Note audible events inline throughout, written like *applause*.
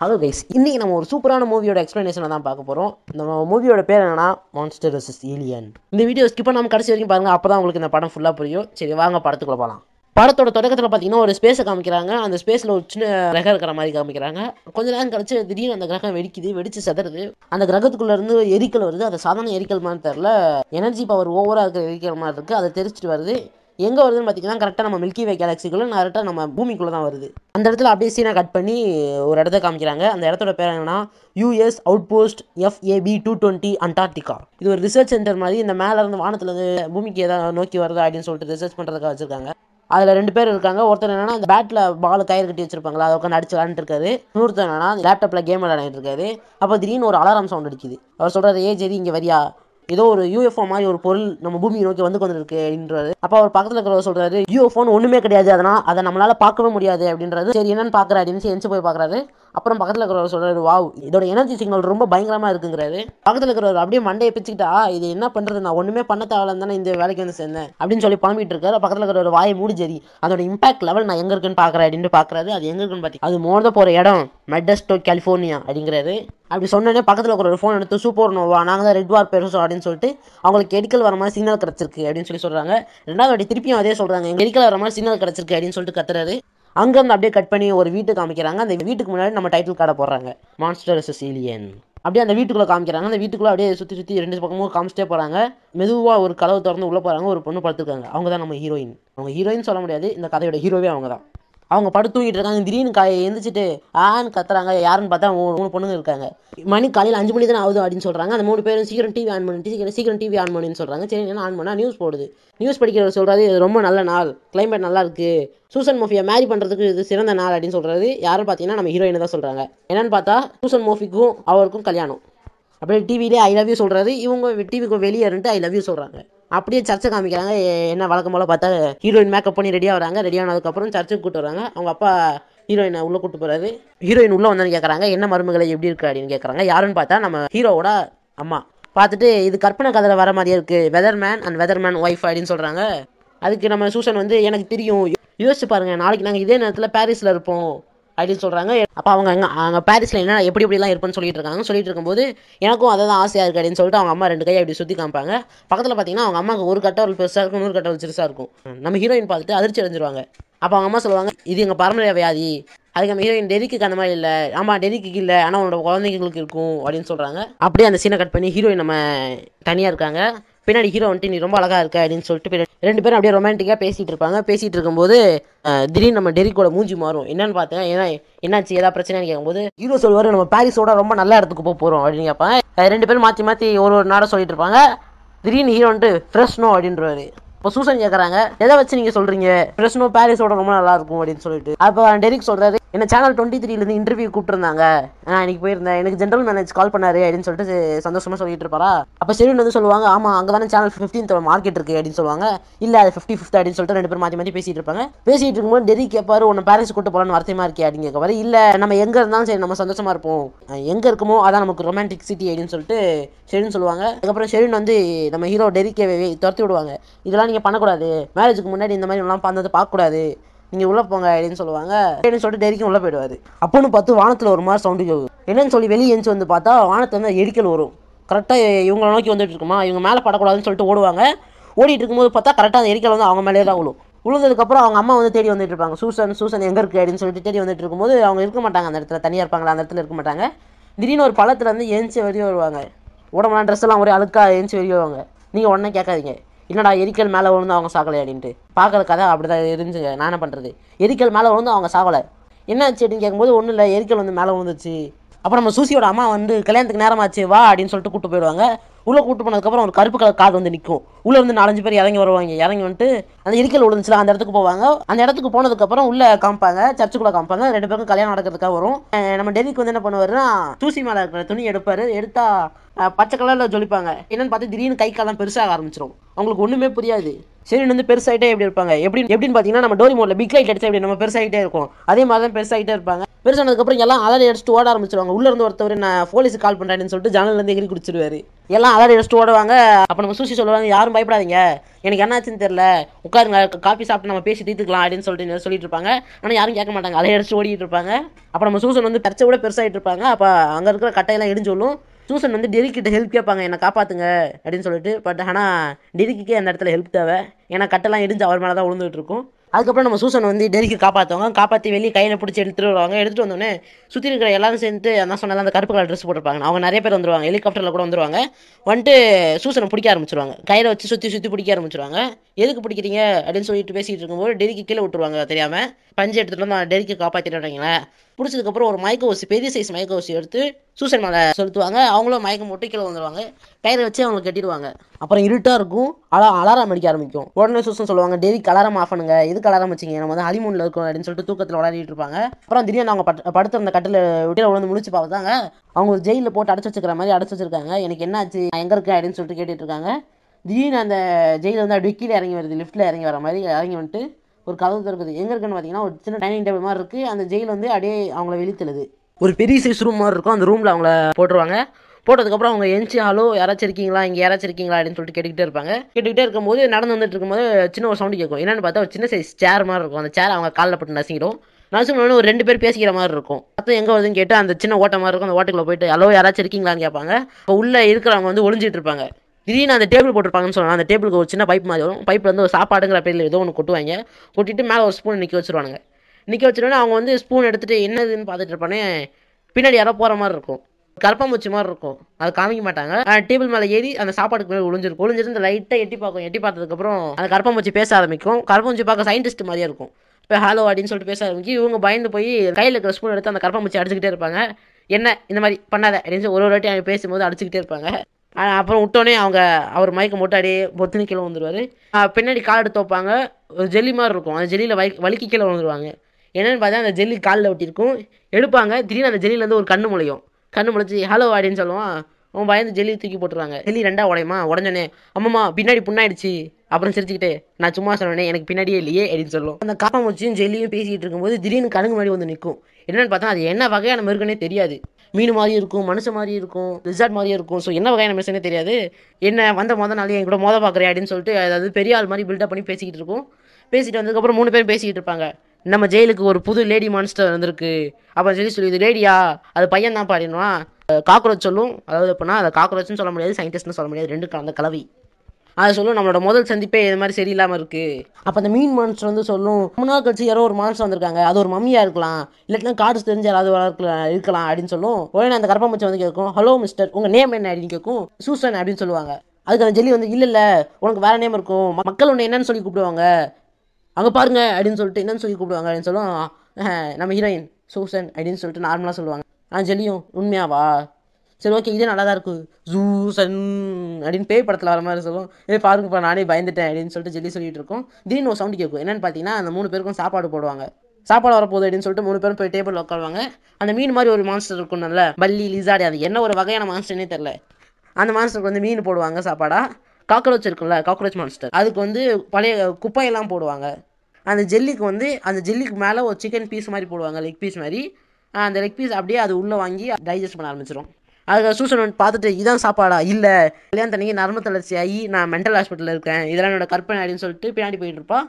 Hello guys இன்றைக்கி நம்ம ஒரு சூப்பரான மூவியோட எக்ஸ்ப்ளனேஷனை தான் பார்க்க போகிறோம் நம்ம மூவியோட பேர் என்னன்னா மான்ஸ்டர் வர்சஸ் ஏலியன் இந்த வீடியோ ஸ்கிப் பண்ணாமல் கடைசி வரைக்கும் பாருங்கள் அப்போ தான் உங்களுக்கு இந்த படம் ஃபுல்லாக புரியும். சரி வாங்க படத்துக்குள்ள போகலாம் படத்தோட தொடக்கத்தில் பார்த்தீங்கன்னா ஒரு ஸ்பேஸை காமிக்கிறாங்க. அந்த ஸ்பேஸில் ஒரு சின்ன கிரகம் இருக்கிற மாதிரி காமிக்கிறாங்க. கொஞ்ச நேரம் கழிச்சு திடீர்னு அந்த கிரகம் வெடிக்குது வெடிச்சு செதறது. அந்த கிரகத்துக்குள்ள இருந்து எரிக்கல் வருது. அது சாதாரண எரிக்கல் மாதிரி தெரில எனர்ஜி பவர் ஓவராக இருக்கிற எரிக்கல் மாதிரி இருக்குது அதை தெரிச்சிட்டு வருது. எங்கே வருதுன்னு பார்த்தீங்கன்னா கரெக்டாக நம்ம மில்கி வே கேலக்சிக்குள்ளே கரெக்டாக நம்ம பூமிக்குள்ளே தான் வருது. அந்த இடத்துல அப்படியே சீனை கட் பண்ணி ஒரு இடத்த காமிக்கிறாங்க. அந்த இடத்தோட பேர் என்னன்னா US outpost FAB two twenty Antarctica இது ஒரு ரிசர்ச் சென்டர் மாதிரி இந்த மேலே இருந்து வானத்துலருந்து பூமிக்கு ஏதாவது நோக்கி வருதா அப்படின்னு சொல்லிட்டு ரிசர்ச் பண்ணுறதுக்காக வச்சிருக்காங்க. அதில் ரெண்டு பேர் இருக்காங்க. ஒருத்தர் என்னன்னா அந்த பேட்டில் பால் கயிறு கட்டி வச்சிருப்பாங்களா அதை உட்காந்து அடிச்சு விளாண்டுருக்காரு இன்னொருத்தர் என்னன்னா லேப்டாப்பில் கேம் விளையாடிட்டு இருக்காரு. அப்போ திடீர்னு ஒரு அலாரம் சவுண்ட் அடிக்குது. அவர் சொல்கிறார் ஏ ஜெரி இங்கே வரியா? ஏதோ ஒரு யூஎஃப்ஓ மாதிரி ஒரு பொருள் நம்ம பூமியை நோக்கி வந்து கொண்டிருக்கு அப்படின்றாரு அப்போ அவர் பக்கத்தில் இருக்கிறவர் சொல்றாரு யூஎஃப்ஓன்னு ஒன்றுமே கிடையாது அதனால் அதை நம்மளால பார்க்கவே முடியாது அப்படின்றது. சரி என்னன்னு பார்க்குற அப்படின்னு போய் பார்க்குறாரு. அப்புறம் பக்கத்தில் இருக்கிறவர் சொல்கிறாரு வாவ் இதோட எனர்ஜி சிக்னல் ரொம்ப பயங்கரமாக இருக்குங்கிறாரு. பக்கத்தில் இருக்கிறவர் அப்படியே மண்டையை பிச்சுக்கிட்டா இது என்ன பண்ணுறது நான் ஒன்றுமே பண்ண தேவையில்ல தானே இந்த வேலைக்கு வந்து சேர்ந்தேன். அப்படின்னு சொல்லி புலம்பிட்டு இருக்காரு. பக்கத்தில் இருக்கிற ஒரு வாயை மூடி சரி அதோட இம்பாக்ட் லெவல் நான் எங்கே இருக்குன்னு பார்க்குறேன் அப்படின்னு பார்க்குறாரு அது எங்கே இருக்குன்னு பார்த்தி அது மோத போகிற இடம் மெட்டஸ்டோ கலிஃபோர்னியா அப்படிங்கிறாரு. அப்படி சொன்னோடனே பக்கத்தில் இருக்கிற ஒரு ஃபோன் எடுத்து சூப்பர் நோவா நாங்கள் தான் ரெட் வார் பெருசோம் அப்படின்னு சொல்லிட்டு அவங்களுக்கு எடிக்கல் வர மாதிரி சிக்னல் கிடச்சிருக்கு அப்படின்னு சொல்லி சொல்கிறாங்க ரெண்டாவது வாட்டி திருப்பியும் அதே சொல்கிறாங்க எங்கள் எடிக்கல் வர மாதிரி சிக்னல் கிடச்சிருக்கு அப்படின்னு சொல்லிட்டு கத்துறாரு. அங்கேருந்து அப்படியே கட் பண்ணி ஒரு வீட்டு காமிக்கிறாங்க. அந்த வீட்டுக்கு முன்னாடி நம்ம டைட்டில் கார்டை போடுறாங்க. மான்ஸ்டர் சீலியன் அப்படியே அந்த வீட்டுக்குள்ளே காமிக்கிறாங்க. அந்த வீட்டுக்குள்ளே அப்படியே சுற்றி சுற்றி ரெண்டு பக்கமும் காமிச்சிட்டே போகிறாங்க மெதுவாக ஒரு கதவு திறந்து உள்ளே போகிறாங்க ஒரு பொண்ணு படுத்துருக்காங்க. அவங்க தான் நம்ம ஹீரோயின் அவங்க ஹீரோயின் சொல்ல முடியாது. இந்த கதையோட ஹீரோவே அவங்க தான் அவங்க படுத்து தூங்கிட்டு இருக்காங்க. திடீர்னு கா எழுந்திரிச்சிட்டு ஆன்னு கத்துறாங்க. யாருன்னு பார்த்தா மூணு மூணு பொண்ணுங்க இருக்காங்க. மணி காலையில் அஞ்சு மணி தானே ஆகுது அப்படின்னு சொல்கிறாங்க அந்த மூணு பேரும் சீக்கிரம் டிவி ஆன் பண்ணி சீக்கிரம் சீக்கிரம் டிவி ஆன் பண்ணுன்னு சொல்கிறாங்க சரி என்ன ஆன் பண்ணால் நியூஸ் போடுது. நியூஸ் படிக்கிறவர் சொல்கிறாரு இது ரொம்ப நல்ல நாள். கிளைமேட் நல்லா இருக்கு. சூசன் மோஃபியை மேரி பண்ணுறதுக்கு இது சிறந்த நாள் அப்படின்னு சொல்கிறது யாரும் பார்த்தீங்கன்னா நம்ம ஹீரோயினை தான் சொல்கிறாங்க என்னன்னு பார்த்தா சூசன் மோஃபிக்கும் அவருக்கும் கல்யாணம். அப்படியே டிவிலே ஐ லவ் யூ சொல்கிறாரு இவங்க டிவிக்கு வெளியே இருந்துட்டு ஐ லவ் யூ சொல்கிறாங்க அப்படியே சர்ச்சை காமிக்கிறாங்க. என்ன வழக்கம் போல் பார்த்தா ஹீரோயின் மேக்கப் பண்ணி ரெடியாக வராங்க. ரெடி ஆனதுக்கப்புறம் சர்ச்சுக்கு கூட்டு வராங்க அவங்க அப்பா ஹீரோயினை உள்ளே கூப்பிட்டு போகிறாரு ஹீரோயின் உள்ளே வந்தோன்னு கேட்குறாங்க என்ன மருமகளை எப்படி இருக்கு அப்படின்னு கேட்குறாங்க யாருன்னு பார்த்தா நம்ம ஹீரோவோட அம்மா. பார்த்துட்டு இது கற்பனை கதையில் வர மாதிரியே இருக்குது weather man and weatherman wife அப்படின்னு சொல்கிறாங்க அதுக்கு நம்ம சூசன் வந்து எனக்கு தெரியும். யோசிச்சு பாருங்கள் நாளைக்கு நாங்கள் இதே நேரத்தில் பாரிஸில் இருப்போம். அப்படின்னு சொல்கிறாங்க அப்போ அவங்க அங்கே அங்கே பாரிஸில் என்ன எப்படி எப்படிலாம் இருப்பேன்னு சொல்லிட்டு இருக்காங்க. சொல்லிட்டு இருக்கும்போது எனக்கும் அதை தான் ஆசையாக இருக்குது அப்படின்னு சொல்லிட்டு அவங்க அம்மா ரெண்டு கையை அப்படி சுற்றி காமிப்பாங்க. பக்கத்தில் பார்த்தீங்கன்னா அவங்க அம்மாவுக்கு ஒரு கட்டவல் பெருசாக இருக்கும் நூறு கட்டவல் சிறுசாக இருக்கும். நம்ம ஹீரோயின் பார்த்துட்டு அதிர்ச்சி அடைஞ்சிருவாங்க. அப்போ அவங்க அம்மா சொல்லுவாங்க இது எங்கள் பரம்பரை வியாதி. அதுக்கு நம்ம ஹீரோயின் டெரிக்கு அந்த மாதிரி இல்லை. ஆமாம் டெரிக்கு இல்லை. ஆனால் உன்னோட குழந்தைங்களுக்கு இருக்கும் அப்படின்னு சொல்கிறாங்க அப்படியே அந்த சீனை கட் பண்ணி ஹீரோயின் நம்ம தனியாக இருக்காங்க. பின்னாடி ஹீரோ வந்துட்டு நீ ரொம்ப அழகா இருக்க அப்படின்னு சொல்லிட்டு ரெண்டு பேரும் அப்படியே ரொமான்டிக்காக பேசிட்டு இருப்பாங்க. பேசிட்டு இருக்கும்போது திடீர்னு நம்ம டெரிக்கோட மூஞ்சி மாறும். என்னன்னு பார்த்தேன் ஏன்னா என்னாச்சு ஏதாவது பிரச்சனைன்னு கேட்கும்போது ஹீரோ சொல்லுவார் நம்ம பாரிஸோட ரொம்ப நல்ல இடத்துக்கு போக போகிறோம் அப்படின்னு கேட்பாங்க. ரெண்டு பேரும் மாற்றி மாற்றி ஒரு ஒரு நாடாக சொல்லிட்டு இருப்பாங்க. திடீர்னு ஹீரோ வந்துட்டு ஃப்ரெஷ்னோ அப்படின்றவாரு. இப்போ சூசன் கேட்குறாங்க எதை வச்சு நீங்கள் சொல்கிறீங்க ஃப்ரெஷ்னோ பாரிஸோட ரொம்ப நல்லா இருக்கும் அப்படின்னு சொல்லிட்டு. அப்போ டெரிக் சொல்கிறாரு என்ன சேனல் டுவெண்ட்டி த்ரீலேருந்து இன்டர்வியூ கூப்பிட்டுருந்தாங்க. நான் இன்னைக்கு போயிருந்தேன். எனக்கு ஜென்ரல் மேனேஜ் கால் பண்ணாரு அப்படின்னு சொல்லிட்டு சந்தோஷமாக சொல்லிட்டு இருப்பாரா? அப்போ செரின் வந்து சொல்லுவாங்க ஆமாம் அங்கே தானே சேனல் ஃபிஃப்டீன்த் மார்க்கெட் இருக்குது அப்படின்னு சொல்லுவாங்க. இல்லை அது ஃபிஃப்டி ஃபிஃப்த் அப்படின்னு சொல்லிட்டு ரெண்டு பேரும் மாற்றி மாற்றி பேசிட்டு இருப்பாங்க. பேசிட்டு இருக்கும்போது டெரிக் கேட்பாரு உன்னை பாரிஸ் கூட்டு போகலான்னு வருத்தமா இருக்கே அப்படின்னு கேட்கப்பாரு இல்லை நம்ம எங்கே இருந்தாலும் சரி நம்ம சந்தோஷமாக இருப்போம். எங்கே இருக்குமோ அதான் நமக்கு ரொமான்டிக் சிட்டி அப்படின்னு சொல்லிட்டு ஷெரின் சொல்லுவாங்க. அதுக்கப்புறம் ஷெரின் வந்து நம்ம ஹீரோ டெரிக்கே துரத்தி விடுவாங்க. இதெல்லாம் நீங்கள் பண்ணக்கூடாது. மேரேஜுக்கு முன்னாடி இந்த மாதிரி எல்லாம் பார்த்தது பார்க்கக்கூடாது. நீங்கள் உள்ளே போங்க அப்படின்னு சொல்லுவாங்க. அப்படின்னு சொல்லிட்டு டெரிக்கும் உள்ளே போயிடுவார். அப்போன்னு பார்த்து வானத்தில் ஒரு மாதிரி சவுண்டு கேட்கும் என்னன்னு சொல்லி வெளியே எழுந்து வந்து பார்த்தா வானத்தில் வந்து எரிக்கல் வரும். கரெக்டாக இவங்கள நோக்கி வந்துட்டு இருக்குமா? இவங்க மேலே படக்கூடாதுன்னு சொல்லிட்டு ஓடுவாங்க. ஓடிட்டு இருக்கும்போது பார்த்தா கரெக்டாக அந்த எரிக்கல் வந்து அவங்க மேலே தான் விழும். விழுந்ததுக்கப்புறம் அவங்க அம்மா வந்து தேடி வந்துட்டு இருப்பாங்க. சூசன் சூசன் எங்கே இருக்குது அப்படின்னு சொல்லிட்டு தேடி வந்துட்டு இருக்கும்போது அவங்க இருக்க மாட்டாங்க. அந்த இடத்துல தனியாக இருப்பாங்களா? அந்த இடத்துல இருக்க மாட்டாங்க. திடீர்னு ஒரு பழத்துலேருந்து ஏஞ்சி வெளியே வருவாங்க. உடம்புலாம் ட்ரெஸ் எல்லாம் ஒரே அழுக்கா ஏஞ்சி வெளியே வருவாங்க. நீங்கள் உடனே கேட்காதீங்க. என்னடா எரிக்கல் மேலே விழுந்து அவங்க சாகலை அப்படின்ட்டு. பார்க்குற கதை அப்படி தான் இருந்துச்சுங்க நான் என்ன பண்ணுறது எரிக்கல் மேலே விழுந்து அவங்க சாகலை. என்னாச்சு அப்படின்னு கேட்கும்போது ஒன்றும் இல்லை எரிக்கல் வந்து மேலே விழுந்துச்சு அப்புறம் நம்ம சூசியோட அம்மா வந்து கல்யாணத்துக்கு நேரமாச்சு வா அப்படின்னு சொல்லிட்டு கூட்டு போயிடுவாங்க. உள்ளே கூட்டு போனதுக்கப்புறம் ஒரு கருப்பு கலர் கார் வந்து நிற்கும் உள்ளே இருந்து நாலஞ்சு பேர் இறங்கி வருவாங்க. இறங்கி வந்துட்டு அந்த எரிக்கல் விழுந்துச்சுல அந்த இடத்துக்கு போவாங்க. அந்த இடத்துக்கு போனதுக்கப்புறம் உள்ளே காமிப்பாங்க சர்ச்சுக்குள்ளே காமிப்பாங்க. ரெண்டு பேருக்கும் கல்யாணம் நடக்கிறதுக்காக வரும். நம்ம டெல்லிக்கு வந்து என்ன பண்ணுவாருன்னா தூசி மேலே இருக்கிற துணி எடுப்பாரு. எடுத்தா பச்சை கலரில் ஜொலிப்பாங்க. என்னென்னு பார்த்து திடீர்னு கை காலம் பெருசாக ஆரம்பிச்சிடும் அவங்களுக்கு ஒன்றுமே புரியாது. சரி வந்து பெருசாகிட்டே எப்படி இருப்பாங்க? எப்படி எப்படின்னு பார்த்தீங்கன்னா நம்ம டோரி மோட்ல பிக் லைட் அடிச்சா எப்படி? நம்ம பெருசாகிட்டே இருக்கும். அதே மாதிரி தான் பெருசாகிட்டே இருப்பாங்க. பெருசானதுக்கப்புறம் எல்லாம் அலறி அடிச்சுட்டு ஓட ஆரம்பிச்சிருவாங்க. உள்ளேருந்து ஒருத்தவர் நான் போலீஸுக்கு கால் பண்ணுறேன்னு சொல்லிட்டு ஜனலேருந்து எகிரி குடிச்சிருவாரு. எல்லாம் அலறி அடிச்சுட்டு ஓடுவாங்க. அப்போ நம்ம சூசி சொல்லுவாங்க யாரும் பயப்படாதீங்க. எனக்கு என்னாச்சுன்னு தெரியல. உட்காருங்க. காஃபி சாப்பிட்டு நம்ம பேசி தீர்த்துக்கலாம். அப்படின்னு சொல்லிட்டு சொல்லிட்டு இருப்பாங்க. ஆனால் யாரும் கேட்க மாட்டாங்க. அலையடிச்சு ஓடிட்டு இருப்பாங்க. அப்போ நம்ம சூசன் வந்து பிரச்சனை விட பெருசாகிட்டு இருப்பாங்க. அப்போ அங்கே இருக்கிற கட்டையெல்லாம் இடிஞ்சு சொல்லும் சூசன் வந்து டெரிக்கிட்ட ஹெல்ப் கேட்பாங்க என்னை காப்பாற்றுங்க அப்படின்னு சொல்லிட்டு. பட் ஆனால் டெரிக்கே அந்த இடத்துல ஹெல்ப் தேவை. ஏன்னா கட்டெல்லாம் இடிஞ்சு அவர் மேலே தான் விழுந்துட்டு இருக்கும். அதுக்கப்புறம் நம்ம சூசன் வந்து டெரிக்கு காப்பாற்றுவாங்க காப்பாற்றி வெளியே கையில் பிடிச்சி எடுத்துட்டு வருவாங்க. எடுத்துகிட்டு வந்தோடனே சுற்றி இருக்கிற எல்லாரும் சேர்ந்து நான் சொன்னல அந்த கருப்பு கலர் ட்ரெஸ் போட்டிருப்பாங்க. அவங்க நிறைய பேர் வந்துருவாங்க. ஹெலிகாப்டரில் கூட வந்துருவாங்க. வந்துட்டு சூசனை பிடிக்க ஆரம்பிச்சிருவாங்க. கையில் வச்சு சுற்றி சுற்றி பிடிக்க ஆரம்பிச்சிருவாங்க. எதுக்கு பிடிக்கிறீங்க? அப்படின்னு சொல்லிட்டு பேசிகிட்டு இருக்கும்போது டெரிக்கு கீழே விட்டுருவாங்க தெரியாமல் பஞ்சு எடுத்துகிட்டு வந்து டெரிக்கு காப்பாற்றிடுறாங்களேன் பிடிச்சதுக்கப்புறம் ஒரு மயக்க ஊசி பெரிய சைஸ் மயக்க ஊசி எடுத்து சூசன் மேலே செலுத்துவாங்க. அவங்களும் மயக்கம் போட்டு கீழே வந்துடுவாங்க கயிறு வச்சு அவங்களை கட்டிடுவாங்க. அப்புறம் இருட்டாக இருக்கும். அலா அலாரம் அடிக்க ஆரம்பிக்கும். உடனே சூசன் சொல்லுவாங்க டெய்லி அலாரம் ஆஃப் பண்ணுங்க. எதுக்கு அலாரம் வச்சிங்க? நம்ம வந்து ஹனிமூனில் இருக்கோம் அப்படின்னு சொல்லிட்டு தூக்கத்தில் விளையாடிட்டு இருப்பாங்க. அப்புறம் திடீர்னு அவங்க பட் படுத்திருந்த கட்டில் விட்டு விழுந்து முடிச்சு பார்த்தாங்க. அவங்க ஒரு ஜெயிலில் போட்டு அடைச்சி வச்சுக்கிற மாதிரி அடைச்சு வச்சிருக்காங்க. எனக்கு என்னாச்சு? எங்கே இருக்கேன்? அப்படின்னு சொல்லிட்டு கேட்டுட்டு இருக்காங்க. திடீர்னு அந்த ஜெயிலில் வந்து அப்படியே கீழே இறங்கி வருது. லிஃப்ட்டில் இறங்கி வர மாதிரி இறங்கி வந்துட்டு ஒரு கதவு திறக்குது எங்கே இருக்குன்னு பார்த்தீங்கன்னா ஒரு சின்ன டைனிங் டேபிள் மாதிரி இருக்குது அந்த ஜெயில் வந்து அப்படியே அவங்கள வெளித்தழுது ஒரு பெரிய சைஸ் ரூம் மாதிரி இருக்கும். அந்த ரூமில் அவங்கள போட்டுருவாங்க. போட்டதுக்கப்புறம் அவங்க எஞ்சி ஹலோ யாராச்சும் இருக்கீங்களா? இங்கே யாராச்சும் இருக்கீங்களா? அப்படின்னு சொல்லிட்டு கேட்டுக்கிட்டே இருப்பாங்க. கேட்டுக்கிட்டே இருக்கும்போது நடந்து வந்துட்டு இருக்கும்போது சின்ன ஒரு சவுண்டு கேட்கும். என்னன்னு பார்த்தா ஒரு சின்ன சைஸ் சேர் மாதிரி இருக்கும். அந்த சேர் அவங்க காலில் போட்டு நசிக்கிடும் நசுங்கணும்னு ஒரு ரெண்டு பேர் பேசிக்கிற மாதிரி இருக்கும். அப்புறம் எங்கே வருதுன்னு கேட்டு அந்த சின்ன ஓட்டம் மாதிரி இருக்கும். அந்த ஓட்டுக்குள்ள போயிட்டு ஹலோ யாராச்சும் இருக்கீங்களான்னு கேட்பாங்க. இப்போ உள்ளே இருக்கிறவங்க வந்து ஒளிஞ்சிட்டு இருப்பாங்க. திடீர்னு அந்த டேபிள் போட்டிருப்பாங்கன்னு சொல்லலாம். அந்த டேபிளுக்கு ஒரு சின்ன பைப் மாதிரி வரும். பைப்பில் வந்து ஒரு சாப்பாடுங்கிற பேரில் ஏதோ ஒன்று கொட்டுவாங்க. கொட்டிட்டு மேலே ஒரு ஸ்பூன் நிற்க வச்சுருவாங்க நிற்க வச்சிருவோன்னே அவங்க வந்து ஸ்பூன் எடுத்துகிட்டு என்னதுன்னு பார்த்துட்டு இருப்பானே பின்னாடி யாரோ போகிற மாதிரி இருக்கும். கரப்பாம்பூச்சி மாதிரி இருக்கும். அது காமிக்க மாட்டாங்க. டேபிள் மேலே ஏறி அந்த சாப்பாடுக்கு மேலே ஒளிஞ்சிருக்கும். ஒளிஞ்சிருந்து லைட்டாக எட்டி பார்க்கும். எட்டி பார்த்ததுக்கப்புறம் அந்த கரப்பாம்பூச்சி பேச ஆரம்பிக்கும். கரப்பாம்பூச்சி பார்க்க சயின்டிஸ்ட் மாதிரியே இருக்கும். இப்போ ஹலோ அப்படின்னு சொல்லிட்டு பேச ஆரம்பிச்சு இவங்க பயந்து போய் கையில் இருக்கிற ஸ்பூன் எடுத்து அந்த கரப்பாம்பூச்சி அடிச்சுக்கிட்டே இருப்பாங்க. என்ன? இந்த மாதிரி பண்ணாத அப்படின்னு ஒரு ஒரு வாட்டி அவங்க பேசும்போது அடிச்சுக்கிட்டே இருப்பாங்க. அப்புறம் விட்டோன்னே அவங்க அவர் மயக்க போட்டு அப்படியே பொத்துன்னு கீழே வந்துருவாரு பின்னாடி கால் எடுத்து வைப்பாங்க. ஒரு ஜெல்லி மாதிரி இருக்கும். அந்த ஜெல்லியில் வலி வலிக்கு கீழே வந்துடுவாங்க என்னென்னு பார்த்தா அந்த ஜெல்லி காலில் ஒட்டியிருக்கும். எடுப்பாங்க. திடீர்னு அந்த ஜெல்லியிலேருந்து ஒரு கண்ணு முளையும். கண்ணு முளைச்சி ஹலோ அப்படின்னு சொல்லுவான். அவன் பயந்து ஜெல்லி தூக்கி போட்டுருவாங்க ஜெல்லி ரெண்டா உடையுமா? உடஞ்சோடனே அம்மம்மா பின்னாடி புண்ணாயிடுச்சு. அப்புறம் சிரிச்சுக்கிட்டே நான் சும்மா சொன்னேன் எனக்கு பின்னாடியே இல்லையே அப்படின்னு சொல்லும். அந்த காப்பாமூச்சியும் ஜெல்லியும் பேசிக்கிட்டு இருக்கும்போது திடீர்னு கணக்கு முன்னாடி வந்து நிற்கும் என்னென்னு பார்த்தா அது என்ன வகையான மிருகனே தெரியாது. மீன் மாதிரி இருக்கும் மனுஷன் மாதிரி இருக்கும் ரிசார்ட் மாதிரியே இருக்கும். ஸோ என்ன வகையான மனுஷனே தெரியாது. என்ன வந்த மொதல் நாள் என் கூட மோத பார்க்குறேன் அப்படின்னு சொல்லிட்டு அதாவது பெரிய ஆள் மாதிரி பில்டப் பண்ணி பேசிக்கிட்டு இருக்கும். பேசிட்டு வந்ததுக்கப்புறம் மூணு பேரும் பேசிக்கிட்டு இருப்பாங்க. நம்ம ஜெயிலுக்கு ஒரு புது லேடி மான்ஸ்டர் வந்திருக்கு. அப்போ சொல்லி சொல்லி இது லேடியா அது பையன் தான் பாடினுவான் காக்ரோச் சொல்லும். அதாவது எப்படின்னா அதை காக்ரோச்னு சொல்ல முடியாது சயின்டிஸ்ட்னு சொல்ல முடியாது. ரெண்டு கலந்த கலவை. அதை சொல்லும் நம்மளோட முதல் சந்திப்பே இது மாதிரி சரியில்லாமல் இருக்குது அப்போ அந்த மீன் மான்ஸ்டர் வந்து சொல்லும் ரொம்ப நாள் கழிச்சு யாரோ ஒரு மான்ஸ்டர் வந்திருக்காங்க அது ஒரு மம்மியாக இருக்கலாம் இல்லாட்டினா காடு தெரிஞ்ச யாராவது இருக்கலாம் இருக்கலாம் அப்படின்னு சொல்லும். உடனே அந்த கரப்பாம்பூச்சி வந்து கேட்கும் ஹலோ மிஸ்டர் உங்கள் நேம் என்ன? அப்படின்னு கேட்கும். சூசன் அப்படின்னு சொல்லுவாங்க. அதுக்கு அந்த ஜெல்லி வந்து இல்லை இல்லை உனக்கு வேற நேம் இருக்கும். மக்கள் உன்னை என்னன்னு சொல்லி கூப்பிடுவாங்க. அங்கே பாருங்க அப்படின்னு சொல்லிட்டு என்னன்னு சொல்லி கூப்பிடுவாங்க அப்படின்னு சொல்லும். நம்ம ஹீரோயின் சூசன் அப்படின்னு சொல்லிட்டு நார்மலாக சொல்லுவாங்க. ஆ ஜெல்லியும் உண்மையாவா? சரி ஓகே இதே நல்லா தான் இருக்கும் ஜூ சன் அப்படின்னு பேய் படத்தில் வர மாதிரி சொல்லும் ஏ பாருங்கப்பா நானே பயந்துட்டேன் அப்படின்னு சொல்லிட்டு ஜெல்லி சொல்லிட்டு இருக்கோம். திடீர்னு ஒரு சவுண்டு கேட்கும் என்னென்னு பார்த்தீங்கன்னா அந்த மூணு பேருக்கும் சாப்பாடு போடுவாங்க. சாப்பாடு வரப்போகுது அப்படின்னு சொல்லிட்டு மூணு பேரும் போய் டேபிள் உட்காருவாங்க. அந்த மீன் மாதிரி ஒரு மான்ஸ்டர் இருக்கும் நல்ல பல்லி லிசாடி அது என்ன ஒரு வகையான மான்ஸ்டர்னே தெரில அந்த மான்ஸ்டருக்கு வந்து மீன் போடுவாங்க சாப்பாடா. காக்ரோச் இருக்குல்ல காக்ரோச் மான்ஸ்டர் அதுக்கு வந்து பழைய குப்பையெல்லாம் போடுவாங்க. அந்த ஜெல்லிக்கு வந்து அந்த ஜெல்லிக்கு மேலே ஒரு சிக்கன் பீஸ் மாதிரி போடுவாங்க லெக் பீஸ் மாதிரி. அந்த லெக் பீஸ் அப்படியே அது உள்ளே வாங்கி டைஜஸ்ட் பண்ண ஆரம்பிச்சிடும் அதுக்கு சூசன் பார்த்துட்டு இதான் சாப்பாடா? இல்லை. கல்யாணத்தன்னைக்கு நரம்பு தளர்ச்சி ஆகி நான் மென்டல் ஹாஸ்பிட்டலில் இருக்கேன். இதெல்லாம் என்னோட கற்பனை அப்படின்னு சொல்லிட்டு பின்னாடி போயிட்டு இருப்பான்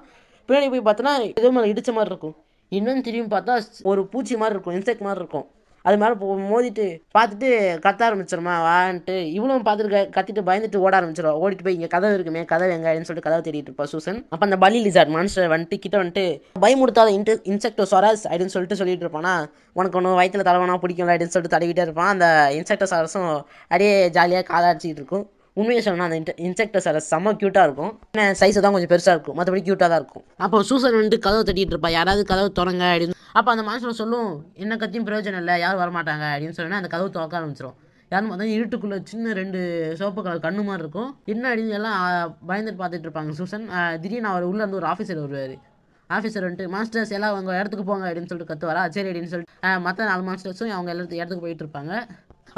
பின்னாடி போய் பார்த்தோன்னா எதுவும் மேலே இடிச்ச மாதிரி இருக்கும். இன்னும் திரும்பி பார்த்தா ஒரு பூச்சி மாதிரி இருக்கும். இன்செக்ட் மாதிரி இருக்கும். அது மேலே போ மோதிட்டு பார்த்துட்டு கத்த ஆரம்பிச்சிருமா வான்ட்டு. இவளும் பார்த்துட்டு க- கத்திட்டு பயந்துட்டு ஓட ஆரம்பிச்சிடும் ஓடிட்டு போய் இங்கே கதவு இருக்குமே கதவு எங்க சொல்லிட்டு கதவை தேடிட்டு இருப்பா சூசன். அப்போ அந்த பலி லிசார்ட் மான்ஸ்டர் வந்துட்டு கிட்ட வந்துட்டு பயமுடுத்தாத இன்செக்டோ இன்செக்டோசாரஸ் அப்படின்னு சொல்லிட்டு சொல்லிட்டு இருப்பானா. உனக்கு ஒன்று வயிற்றுல தலைவனா பிடிக்கல அப்படின்னு சொல்லிட்டு தடவிட்டே இருப்பான். அந்த இன்செக்டோசாரஸும் அப்படியே ஜாலியாக காலாடிச்சிட்டு இருக்கும். உண்மையை சொன்னால் அந்த இன்ட் இன்செக்டோசாரஸ் செம்ம க்யூட்டாக இருக்கும். ஏன்னா சைஸ் தான் கொஞ்சம் பெருசாக இருக்கும். மற்றபடி க்யூட்டாக தான் இருக்கும். அப்போ சூசன் வந்துட்டு கதவை தட்டிகிட்டு இருப்பா. யாராவது கதவு தொடங்க அப்படின்னு. அப்போ அந்த மனுஷன் சொல்லும் என்ன கத்தியும் பிரயோஜனம் இல்லை. யாரும் வரமாட்டாங்க. அப்படின்னு சொன்னால் அந்த கதவு திறக்க ஆரம்பிச்சிடும் யாரும் பார்த்தா இருட்டுக்குள்ளே சின்ன ரெண்டு சிவப்பு கலர் கண்ணு மாதிரி இருக்கும். என்ன அப்படின்னு எல்லாம் பயந்துட்டு பார்த்துட்டு இருப்பாங்க சூசன். திடீர்னு அவர் உள்ளே இருந்து ஒரு ஆஃபீஸர் வருவார். ஆஃபீஸர் வந்துட்டு மாஸ்டர்ஸ் எல்லாம் அவங்க இடத்துக்கு போங்க. அப்படின்னு சொல்லிட்டு கத்துவாரா? சரி அப்படின்னு சொல்லிட்டு மற்ற நாலு மாஸ்டர்ஸும் அவங்க எல்லாத்து இடத்துக்கு போயிட்டு இருப்பாங்க.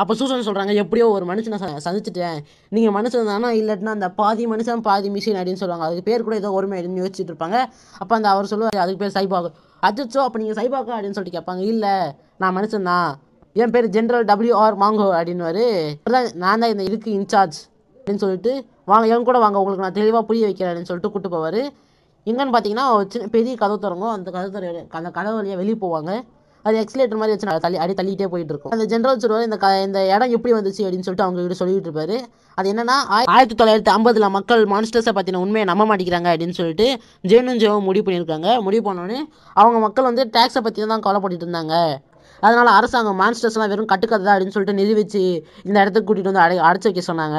அப்போ சூசன் சொல்கிறாங்க எப்படியோ ஒரு மனுஷனை சந்திச்சிட்டேன். நீங்கள் மனுஷன் தானா இல்லாட்டினா அந்த பாதி மனுஷன் பாதி மிஷின் அப்படின்னு சொல்லுவாங்க. அதுக்கு பேர் கூட ஏதோ ஒருமை அப்படின்னு யோசிச்சுட்டு இருப்பாங்க அப்போ அந்த அவர் சொல்லுவார் அதுக்கு பேர் சைபாக். அச்சோ அப்போ நீங்கள் சைபாக்கா அப்படின்னு சொல்லிட்டு கேட்பாங்க இல்லை நான் மனுஷன் தான் என் பேர் ஜென்ரல் டபிள்யூ ஆர் மாங்கோ அப்படின்னுவாரு. நான் தான் இந்த இதுக்கு இன்சார்ஜ் அப்படின்னு சொல்லிட்டு வாங்க என் கூட வாங்க. உங்களுக்கு நான் தெளிவாக புரிய வைக்கிறேன். அப்படின்னு சொல்லிட்டு கூட்டு போவார். எங்கன்னு பார்த்தீங்கன்னா ஒரு சின்ன பெரிய கதவு திறங்கும் அந்த கதவு திற அந்த கதவு வழியாக வெளியே போவாங்க. அது எக்ஸிலேட்டர் மாதிரி வச்சு தள்ளி அடி தள்ளிட்டே போயிட்டு இருக்கும் அந்த ஜென்ரல் சொல்லுவார் இந்த இந்த இடம் எப்படி வந்துச்சு? அப்படின்னு சொல்லிட்டு அவங்க கிட்ட சொல்லிட்டு இருப்பாரு. அது என்னன்னா ஆயிரத்தி தொள்ளாயிரத்தி ஐம்பதுல மக்கள் மான்ஸ்டர்ஸை பற்றின உண்மையை நம்ப மாட்டேங்கிறாங்க அப்படின்னு சொல்லிட்டு ஜேனும் ஜேவும் முடிவு பண்ணியிருக்காங்க. முடிவு பண்ணோடனே அவங்க மக்கள் வந்து டேக்ஸை பற்றி தான் கவலைப்பட்டு இருந்தாங்க. அதனால அரசாங்கம் மான்ஸ்டர்ஸ்லாம் வெறும் கட்டுக்கதை தான் அப்படின்னு சொல்லிட்டு நிரூபிச்சு இந்த இடத்துக்கு கூட்டிகிட்டு வந்து அடை அடைச்சி வைக்க சொன்னாங்க.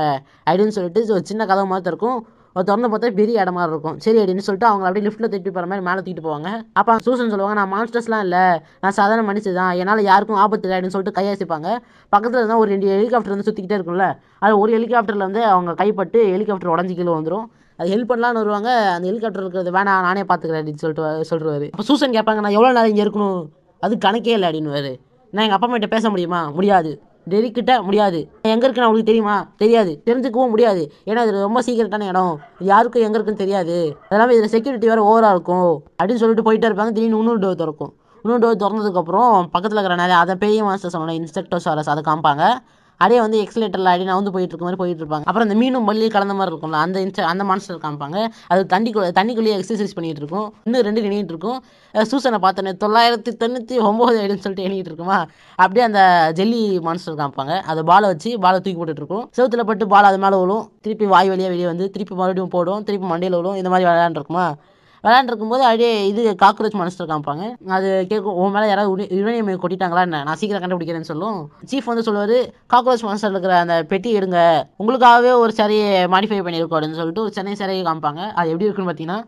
அப்படின்னு சொல்லிட்டு ஒரு சின்ன கதை மாதிரி இருக்கும். ஒரு திறந்து பார்த்தா பெரிய இடமா இருக்கும். சரி அப்படின்னு சொல்லிட்டு அவங்க அப்படியே லிஃப்ட்டில் தூக்கிட்டு போகிற மாதிரி மேலே தூக்கிட்டு போவாங்க. அப்போ சூசன் சொல்லுவாங்க நான் மான்ஸ்டர்ஸ்லாம் இல்லை. நான் சாதாரண மனுஷன் தான். என்னால் யாருக்கும் ஆபத்து இல்லை. அப்படின்னு சொல்லிட்டு கையாசிப்பாங்க. பக்கத்தில் இருந்தால் ஒரு ரெண்டு ஹெலிகாப்டர் வந்து சுற்றிக்கிட்டே இருக்கும்ல. அது ஒரு ஹெலிகாப்டரில் வந்து அவங்க கைப்பட்டு ஹெலிகாப்டர் உடஞ்சி கீழே வந்துடும் அது ஹெல்ப் பண்ணலான்னு வருவாங்க. அந்த ஹெலிகாப்டர் இருக்கிறது வேணாம் நானே பார்த்துக்கிறேன் அப்படின்னு சொல்லிட்டு சொல்கிறாரு அப்போ சூசன் கேட்பாங்க நான் எவ்வளோ நேரம் இங்கே இருக்கணும்? அது கணக்கே இல்லை அப்படின்னு நான் எங்கள் அப்பா அம்மா கிட்ட பேச முடியுமா? முடியாது. டெரிக்கிட்ட முடியாது. எங்கே இருக்குன்னு அவங்களுக்கு தெரியுமா? தெரியாது. தெரிஞ்சுக்கவும் முடியாது. ஏன்னா இது ரொம்ப சீக்கிரட்டான இடம். இது யாருக்கும் எங்கே இருக்குன்னு தெரியாது. அதெல்லாம் இதில் செக்யூரிட்டி வேறு ஓவராக இருக்கும். அப்படின்னு சொல்லிட்டு போயிட்டே இருப்பாங்க. திடீர்னு இன்னொரு டோர் திறக்கும். இன்னொரு டோர் திறந்ததுக்கப்புறம் பக்கத்தில் இருக்கிற நிறைய அதை பெரிய மாஸ்டர் சொன்ன இன்ஸ்பெக்டர்ஸ் அதை காமிப்பாங்க. அப்படியே வந்து எக்ஸலேட்டரில் அடி நான் வந்து போயிட்டு இருக்க மாதிரி போயிட்டு இருப்பாங்க அப்புறம் அந்த மீனும் பள்ளியில் கலந்த மாதிரி இருக்கும்ல அந்த இன்ஸ்ட அந்த மான்ஸ்டர் காமிப்பாங்க. அது தண்ணிக்குள்ள தண்ணிக்குள்ளேயே எக்ஸசைஸ் பண்ணிட்டு இருக்கும் இன்னும் ரெண்டு எண்ணிட்டு இருக்கும் சூசனை பார்த்தோன்னே தொள்ளாயிரத்தி தொண்ணூற்றி ஒம்பது அப்படின்னு சொல்லிட்டு எண்ணிட்டு இருக்குமா அப்படியே அந்த ஜெல்லி மான்ஸ்டர் காமிப்பாங்க. அதை பாலை வச்சு பாலை தூக்கி போட்டுட்டு இருக்கும் செவுத்துல பட்டு பால் அது மேலே விழும் திருப்பி வாய் வழியாக வெளியே வந்து திருப்பி மறுபடியும் போடும். திருப்பி மண்டையில் விழும் இந்த மாதிரி விளையாண்டுருக்குமா? விளையாண்டுருக்கும் போது அப்படியே இது காக்ரோச் மான்ஸ்டர் காமிப்பாங்க. அது கேட்கும் உன் மேலே யாராவது யுரேனியம் கொட்டிட்டாங்களா என்ன? நான் சீக்கிரம் கண்டுபிடிக்கிறேன்னு சொல்லும். சீஃப் வந்து சொல்லுவார் காக்ரோச் மனசில் இருக்கிற அந்த பெட்டி எடுங்க. உங்களுக்காகவே ஒரு சரியை மாடிஃபை பண்ணியிருக்கோம் அப்படின்னு சொல்லிட்டு ஒரு சென்னை சிறையை காமிப்பாங்க. அது எப்படி இருக்குன்னு பார்த்தீங்கன்னா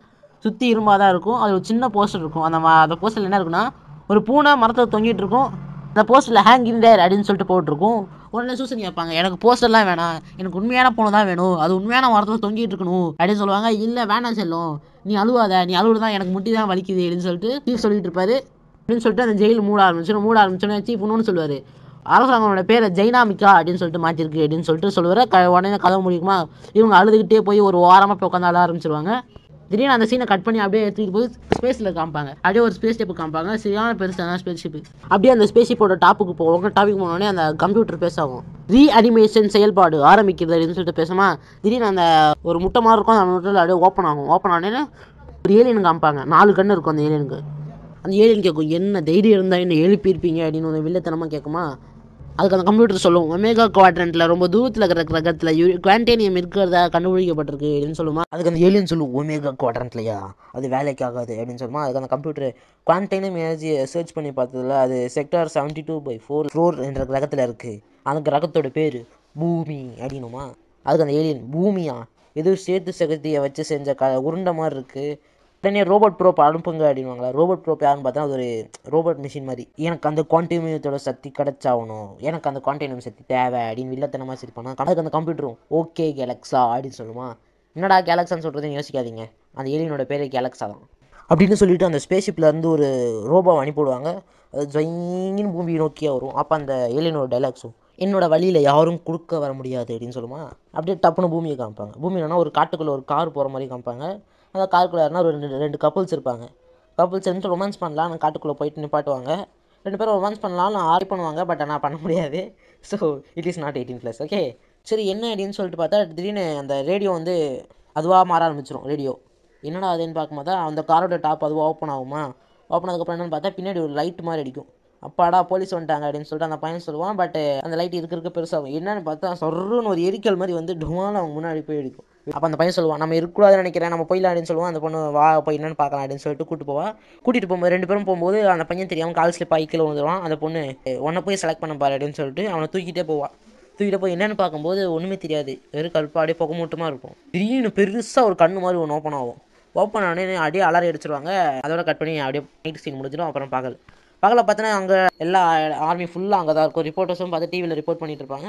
சுற்றி இரும்பாக தான் இருக்கும். அது ஒரு சின்ன போஸ்டர் இருக்கும். அந்த அந்த போஸ்டரில் என்ன இருக்குன்னா ஒரு பூனை மரத்தில் தொங்கிட்டு இருக்கும். அந்த போஸ்டரில் ஹேங் இன் அப்படின்னு சொல்லிட்டு போட்டிருக்கும். உடனே சூசன் கேட்பாங்க எனக்கு போஸ்டர்லாம் வேணாம். எனக்கு உண்மையான பூனை தான் வேணும். அது உண்மையான மரத்தில் தொங்கிட்டு இருக்கணும். அப்படின்னு சொல்லுவாங்க இல்லை வேணாம் செல்லும். நீ அழுவாத நீ அழுவுறது தான் எனக்கு முட்டி தான் வலிக்குது அப்படின்னு சொல்லிட்டு சீஃப் சொல்லிட்டு இருப்பாரு. அப்படின்னு சொல்லிட்டு அந்த ஜெயில் மூட ஆரம்பிச்சிடும். மூட ஆரம்பிச்சோன்னே சீஃப் இன்னொன்று சொல்லுவார். அரசாங்கமோட பேரை ஜெய்னாமிக்கா அப்படின்னு சொல்லிட்டு மாற்றிருக்கு அப்படின்னு சொல்லிட்டு சொல்லுவார். க உடனே கதவு முடியுமா இவங்க அழுதுகிட்டே போய் ஒரு ஓரமாக போய் உட்காந்து அழ ஆரம்பிச்சிருவாங்க. திடீர்னு அந்த சீனை கட் பண்ணி அப்படியே எடுத்துகிட்டு போய் ஸ்பேஸில் காமிப்பாங்க. அப்படியே ஒரு ஸ்பேஸ் ஷிப் காமிப்பாங்க. சரியான பெருசான ஸ்பேஸ் ஷிப் அப்படியே அந்த ஸ்பேஸ் ஷிப்போட டாப்புக்கு போவாங்க டாபிக் போனோடனே அந்த கம்ப்யூட்டர் பேசாகும். ஆகும் ரீ அனிமேஷன் செயல்பாடு ஆரம்பிக்கிறது அப்படின்னு சொல்லிட்டு பேசுமா திடீர்னு அந்த ஒரு முட்டை மாதிரி இருக்கும். அந்த முட்டையில் அப்படியே ஓப்பன் ஆகும். ஓப்பன் ஆனேன்னு ஒரு ஏலியன் காமிப்பாங்க. நாலு கண்ணு இருக்கும் அந்த ஏலியனுக்கு அந்த ஏலியன் கேட்கும் என்ன தைரியம் இருந்தால் என்ன எழுப்பியிருப்பீங்க? அப்படின்னு ஒரு வில்லத்தனமாக கேட்குமா அதுக்கு அந்த கம்ப்யூட்டர் சொல்லும் ஒமேகா குவாட்ரண்ட்டில் ரொம்ப தூரத்தில் இருக்கிற கிரகத்தில் யூ குவான்டேனியம் இருக்கிறதா கண்டுபிடிக்கப்பட்டிருக்கு அப்படின்னு சொல்லுமா? அதுக்கு அந்த ஏலியன் சொல்லும் ஒமேகா குவாட்ரண்ட்லையா அது வேலைக்கு ஆகாது அப்படின்னு சொல்லுமா? அதுக்கு அந்த கம்ப்யூட்டர் குவான்டைனியம் எனர்ஜி சர்ச் பண்ணி பார்த்ததுல அது sector seventy two by four four என்ற கிரகத்தில் இருக்குது அந்த கிரகத்தோட பேர் பூமி அப்படின்னுமா? அதுக்கு அந்த ஏலியன் பூமியா? எதுவும் சேர்த்து சக்தியை வச்சு செஞ்ச க உருண்டை மாதிரி இருக்குது உடனே ரோபோட் ப்ரோப் அனுப்புங்க அப்படின்வாங்களா ரோபோட் ப்ரோப் யாருன்னு பார்த்தா அது ஒரு ரோபோட் மிஷின் மாதிரி. எனக்கு அந்த குவான்டினியத்தோட சக்தி கிடைச்சாகணும் எனக்கு அந்த குவான்டினியம் சக்தி தேவை அப்படின்னு வில்லத்தனமாக சரி பண்ணா அதுக்கு அந்த கம்ப்யூட்டரும் ஓகே கேலக்ஸா அப்படின்னு சொல்லுமா? என்னடா கேலக்ஸான்னு சொல்கிறதுன்னு யோசிக்காதீங்க. அந்த ஏலியனோட பேர் கேலக்ஸா தான். அப்படின்னு சொல்லிட்டு அந்த ஸ்பேஷிப்லேருந்து ஒரு ரோபோவை அனுப்பிவிடுவாங்க ஜொயின்னு பூமியை நோக்கியாக வரும். அப்போ அந்த ஏலியனோட டைலாக்ஸும் என்னோடய வழியில் யாரும் குறுக்க வர முடியாது அப்படின்னு சொல்லுமா? அப்படியே டப்புன்னு பூமியை காமிப்பாங்க. பூமி என்னன்னா ஒரு காட்டுக்குள்ளே ஒரு கார் போகிற மாதிரி காமிப்பாங்க. அந்த காருக்குள்ளே ஒரு ரெண்டு ரெண்டு கப்புள்ஸ் இருப்பாங்க. கப்புள்ஸ் இருந்து ரொமான்ஸ் பண்ணலாம் அந்த காட்டுக்குள்ளே போயிட்டு நிப்பாட்டுவாங்க. ரெண்டு பேரும் ரொமான்ஸ் பண்ணலாம் ஆரி பண்ணுவாங்க பட் ஆனால் பண்ண முடியாது. So it is not eighteen plus okay சரி என்ன அப்படின்னு சொல்லிட்டு பார்த்தா திடீர்னு அந்த ரேடியோ வந்து அதுவாக மாற ஆரம்பிச்சிடும் ரேடியோ என்னடா அதுன்னு பார்க்கும்போது அந்த காரோட டாப் அதுவாக ஓப்பன் ஆகுமா? ஓப்பன் ஆனதுக்கப்புறம் என்னன்னு பார்த்தா பின்னாடி ஒரு லைட் மாதிரி அடிக்கும். அப்பாடா போலீஸ் வந்துட்டாங்க அப்படின்னு சொல்லிட்டு அந்த பையன் சொல்லுவான் பட் அந்த லைட் இருக்க இருக்க பெருசாகும். என்னன்னு பார்த்தா சொருன்னு ஒரு எரிக்கல் மாதிரி வந்து டுவான்னு அவங்க முன்னாடி போய் அடிக்கும். அப்போ அந்த பையன் சொல்லுவான் நம்ம இருக்கக்கூடாதுன்னு நினைக்கிறேன் நம்ம போயிடலாம் அப்படின்னு சொல்லுவான். அந்த பொண்ணு வா போய் என்னன்னு பார்க்கலாம் அப்படின்னு சொல்லிட்டு கூட்டு போவா. கூட்டிட்டு போகும்போது ரெண்டு பேரும் போகும்போது அந்த பையன் தெரியாமல் கால் ஸ்லிப் ஆகி கீழே வந்துடுவான் அந்த பொண்ணு உன்னை போய் செலக்ட் பண்ண பாரு அப்படின்னு சொல்லிட்டு அவனை தூக்கிட்டே போவா. தூக்கிட்டு போய் என்னன்னு பார்க்கும்போது ஒன்றுமே தெரியாது. வெறும் கருப்பா அப்படியே புகை மூட்டமாக இருக்கும். திடீர்னு பெருசாக ஒரு கண்ணு மாதிரி ஒன்று ஓப்பன் ஆகும். ஓப்பன் ஆனே அப்படியே அலறி அடிச்சிருவாங்க. அதோட கட் பண்ணி அப்படியே நைட் சீன் முடிஞ்சிடும். அப்புறம் பகல் பகலை பார்த்தோன்னா அங்கே எல்லா ஆர்மி ஃபுல்லாக அங்கே தான் இருக்கும். ரிப்போர்ட்டர்ஸும் பார்த்து டிவியில் ரிப்போர்ட் பண்ணிட்டு இருப்பாங்க.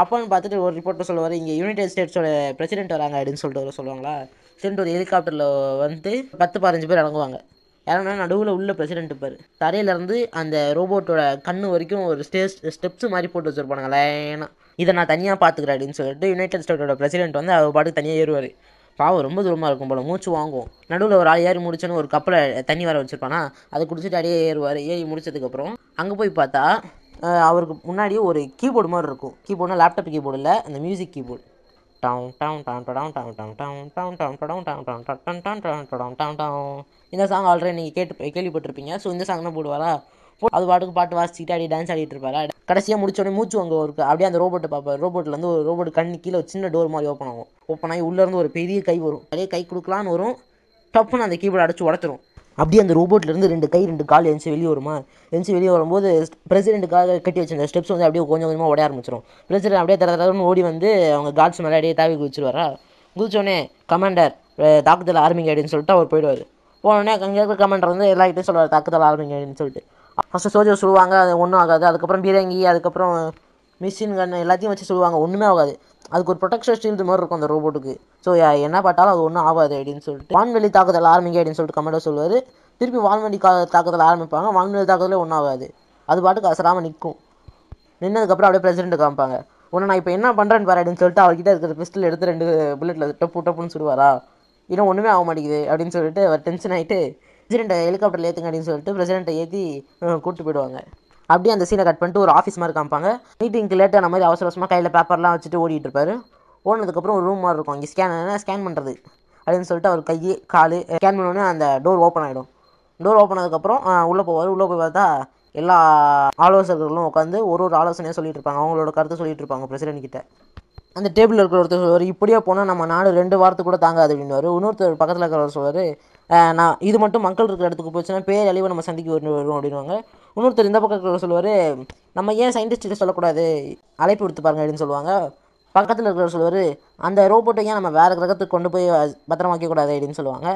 அப்போன்னு பார்த்துட்டு ஒரு ரிப்போர்ட்டர் சொல்லுவார் இங்கே யுனைடெட் ஸ்டேட்ஸோட பிரசிடென்ட் வராங்க அப்படின்னு சொல்லிட்டு சொல்லுவாங்களா? சரின்ட்டு ஒரு ஹெலிகாப்டரில் வந்து பத்து பதினஞ்சு பேர் இறங்குவாங்க. இறங்கினா நடுவில் உள்ள பிரசிடென்ட் இருப்பார். தரையிலேருந்து அந்த ரோபோட்டோட கண்ணு வரைக்கும் ஒரு ஸ்டேஸ் ஸ்டெப்ஸ் மாதிரி போட்டு வச்சுருப்பானுங்க லைனாக இதை நான் தனியாக பார்த்துக்கிறேன் அப்படின்னு சொல்லிட்டு யுனைடெட் ஸ்டேட்டோட பிரசிடென்ட் வந்து அவர் பாட்டுக்கு தனியாக ஏறுவார். பாவம் ரொம்ப தூரமாக இருக்கும் போல. மூச்சு வாங்கும் நடுவில் ஒரு ஆள் ஏறி முடிச்சோன்னு ஒரு கப்பில் தண்ணி வர வச்சுருப்பானா? அதை குடிச்சிட்டு அடியே ஏறுவார். ஏறி முடிச்சதுக்கப்புறம் அங்கே போய் பார்த்தா அவருக்கு முன்னாடி ஒரு கீபோர்டு மாதிரி இருக்கும் கீபோர்டுனா லேப்டாப் கீபோர்டு இல்லை அந்த music keyboard down down down down down down down down down down down down down down down down down down down இந்த சாங் ஆல்ரெடி நீங்கள் கேட்டு கேள்விப்பட்டிருப்பீங்க ஸோ இந்த சாங் தான் போடுவாரா அது பாட்டுக்கு பாட்டு வாசிச்சுட்டு அப்படியே டான்ஸ் ஆடிட்டு இருப்பாரா கடைசியாக முடிச்சோடனே மூச்சு அங்கே ஒரு அப்படியே அந்த ரோபோட்டை பார்ப்பாரு ரோபோட்லேருந்து ஒரு ரோபோட் கண்ணு கீழே ஒரு சின்ன டோர் மாதிரி ஓப்பன் ஆகும் ஓப்பன் ஆகி உள்ளேருந்து ஒரு பெரிய கை வரும் அப்படியே கை கொடுக்கலான்னு வரும் டப்புன்னு அந்த கீபோர்டு அடிச்சு உடச்சிரும் அப்படியே அந்த ரோபோட்லேருந்து ரெண்டு கை ரெண்டு கால் எழுந்து வெளியே வருமா? எழுந்து வெளியே வரும்போது பிரசிடென்ட்டுக்காக கட்டி வச்சிருந்த ஸ்டெப்ஸ் வந்து அப்படியே கொஞ்சம் கொஞ்சமாக உடைய ஆரம்பிச்சிடும் பிரசிடென்ட் அப்படியே தர தரன்னு ஓடி வந்து அவங்க காட்ஸ் மேலே அப்படியே தாவி குதிச்சிருவாரா? குதிச்சோடனே கமாண்டர் தாக்குதல் ஆரம்பிங்க அப்படின்னு சொல்லிட்டு அவர் போயிடுவார். போனோடனே அங்கே இருக்கிற கமாண்டர் வந்து எல்லாருக்கிட்டையும் சொல்லுவார் தாக்குதல் ஆரம்பிங்க அப்படின்னு சொல்லிட்டு. ஃபஸ்ட்டு சோஜர் சொல்லுவாங்க அது ஒன்றும் ஆகாது. அதுக்கப்புறம் பீரங்கி அதுக்கப்புறம் மிஷின் கன் எல்லாத்தையும் வச்சு சொல்லுவாங்க. ஒன்றுமே ஆகாது. அதுக்கு ஒரு ப்ரொடெக்ஷன் ஷீல்டு மாதிரி இருக்கும் அந்த ரோபோட்டுக்கு ஸோ என்ன பார்த்தாலும் அது ஒன்றும் ஆகாது அப்படின்னு சொல்லிட்டு. வான்வெளி தாக்குதல் ஆரம்பிங்க அப்படின்னு சொல்லிட்டு கமெண்டாக சொல்லுவார். திருப்பி வான்வெளி கா தாக்குதல் ஆரம்பிப்பாங்க. வான்வெளி தாக்குதலே ஒன்றும் ஆகாது. அது பாட்டுக்கு அசராமல் நிற்கும் நின்னதுக்கப்புறம் அப்படியே பிரசிடென்ட் காமிப்பாங்க. உன்னை நான் இப்போ என்ன பண்ணுறேன்னு பாரு அப்படின்னு சொல்லிட்டு அவர்கிட்ட இருக்கிற பிஸ்டல் எடுத்து ரெண்டு புல்லெட்டில் டப்பு டப்புன்னு சுடுவாரா? இன்னும் ஒன்றுமே ஆக மாட்டேங்குது அப்படின்னு சொல்லிட்டு அவர் டென்ஷன் ஆகிட்டு பிரசிடென்ட்டை ஹெலிகாப்டரில் ஏற்றுங்க அப்படின்னு சொல்லிட்டு பிரசிடென்ட்டை ஏற்றி கூப்பிட்டு போயிடுவாங்க. அப்படியே அந்த சீனை கட் பண்ணிட்டு ஒரு ஆஃபீஸ் மாதிரி காமிப்பாங்க. மீட்டிங்க்கு லேட்டான மாதிரி அவசர அவசரமாக கையில் பேப்பர்லாம் வச்சுட்டு ஓடிட்டு இருப்பாரு. ஓடினதுக்கப்புறம் ஒரு ரூம் மாதிரி இருக்கும். இங்கே ஸ்கேன் ஸ்கேன் பண்ணுறது அப்படின்னு சொல்லிட்டு அவர் கை கால் ஸ்கேன் பண்ணோடனே அந்த டோர் ஓப்பன் ஆகிடும் டோர் ஓப்பன் ஆனதுக்கப்புறம் உள்ளே போவார். உள்ளே போய் பார்த்தா எல்லா ஆலோசகர்களும் உட்காந்து ஒரு ஒரு ஆலோசனையாக சொல்லிட்டு இருப்பாங்க. அவங்களோட கருத்தை சொல்லிட்டு இருப்பாங்க பிரசிடென்ட் கிட்ட. அந்த டேபிளில் இருக்கிற ஒருத்தர் சொல்லுவார் இப்படியே போனால் நம்ம நாடு ரெண்டு வாரத்துக்கு கூட தாங்காது அப்படின்னுவார். இன்னொருத்தர் பக்கத்தில் இருக்கிறவர் சொல்லுவார் நான் இது மட்டும் மக்கள் இருக்கிற இடத்துக்கு போச்சுன்னா பேரழிவை நம்ம சந்திக்க வரும் அப்படின்வாங்க இன்னொருத்தர் இந்த பக்கம் இருக்கிறவர் சொல்லுவார் நம்ம ஏன் சயின்டிஸ்ட்டு சொல்லக்கூடாது? அழைப்பு விடுத்து பாருங்க அப்படின்னு சொல்லுவாங்க. பக்கத்தில் இருக்கிறவர் சொல்லுவார் அந்த ரோபோட்டை ஏன் நம்ம வேறு கிரகத்துக்கு கொண்டு போய் பத்திரமாக்கக்கூடாது? அப்படின்னு சொல்லுவாங்க.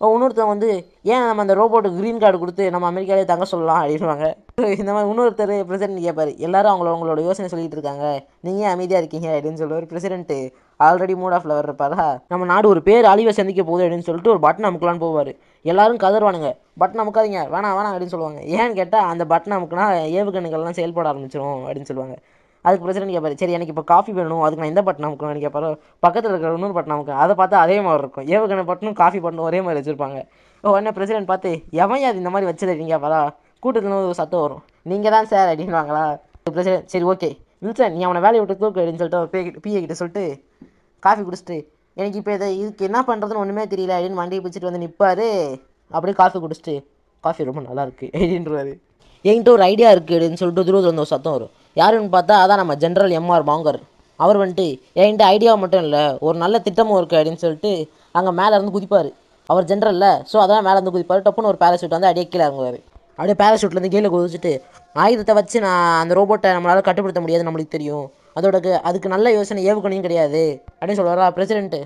இன்னொருத்தர் வந்து ஏன் நம்ம அந்த ரோபோட்டுக்கு க்ரீன் கார்டு கொடுத்து நம்ம அமெரிக்காலே தங்க சொல்லலாம்? அப்படின்வாங்க *laughs* இந்த மாதிரி இன்னொருத்தர் பிரசிடென்ட் கேட்பார் எல்லாரும் அவங்கள அவங்களோட யோசனை சொல்லிட்டு இருக்காங்க. நீங்கள் ஏன் அமைதியாக இருக்கீங்க? அப்படின்னு சொல்லுவார் பிரசிடென்ட் ஆல்ரெடி மூட் ஆஃப்ல இருப்பாரா நம்ம நாடு ஒரு பேர் அழிவை சந்திக்க போகுது அப்படின்னு சொல்லிட்டு ஒரு பட்டன் அமுக்கலான்னு போவார். எல்லாரும் கதர்வானுங்க பட்டன் அமுக்காதீங்க. வேணாம் வேணாம் அப்படின்னு சொல்லுவாங்க. ஏன்னு கேட்டால் அந்த பட்டன் அமுக்குனா ஏவுகணைகள்லாம் செயல்பட ஆரம்பிச்சிடும் அப்படின்னு சொல்லுவாங்க. அதுக்கு பிரசிடென்ட் கேட்பாரு சரி எனக்கு இப்போ காஃபி வேணும். அதுக்கு நான் எந்த பட்டன் எனக்கு கேட்பாரு பக்கத்தில் இருக்கிற இன்னொரு பட்டன் அமுக்கணும் அதை பார்த்தா அதே மாதிரி இருக்கும். ஏவுகணை பட்டனும் காஃபி பட்டனும் ஒரே மாதிரி வச்சுருப்பாங்க. உடனே பிரசிடென்ட் பார்த்து எவன் அது இந்த மாதிரி வச்சிருக்கீங்க கேட்பாரா கூட்டத்தில் ஒரு சத்தம் வரும். நீங்கள் தான் சார் அப்படின்வாங்களா பிரசிடென்ட் சரி ஓகே வில்சன் நீ அவனை வேலையை விட்டு தூக்கு அப்படின்னு சொல்லிட்டு பே பிஏ கிட்ட சொல்லிட்டு காஃபி குடிச்சிட்டு எனக்கு இப்போ இதை இதுக்கு என்ன பண்ணுறதுன்னு ஒன்றுமே தெரியல அப்படின்னு வண்டியை பிடிச்சிட்டு வந்து நிற்பார் அப்படியே காஃபி குடிச்சிட்டு காஃபி ரொம்ப நல்லா இருக்கு என்கிட்ட ஒரு ஐடியா இருக்குது அப்படின்னு சொல்லிட்டு தூரத்தில் வந்து ஒரு சத்தம் வரும். யாருன்னு பார்த்தா அதான் நம்ம ஜென்ரல் எம்ஆர் பாங்கர். அவர் வந்துட்டு என்கிட்ட ஐடியா மட்டும் இல்லை. ஒரு நல்ல திட்டமும் இருக்குது அப்படின்னு சொல்லிட்டு அங்கே மேலே இருந்து குதிப்பார். அவர் ஜென்ரலில் ஸோ அதெல்லாம் மேலே இருந்து குதிப்பார். டப்புன்னு ஒரு பேரஷூட் வந்து அடியே கீழே இறங்குவார். அப்படியே பேராஷூட்லேருந்து கீழே குதிச்சுட்டு ஆயுதத்தை வச்சு நான் அந்த ரோபோட்டை நம்மளால் கட்டுப்படுத்த முடியாது நம்மளுக்கு தெரியும். அதோட அதுக்கு நல்ல யோசனை ஏவுகணையும் கிடையாது அப்படின்னு சொல்லுவாரா பிரசிடென்ட்டு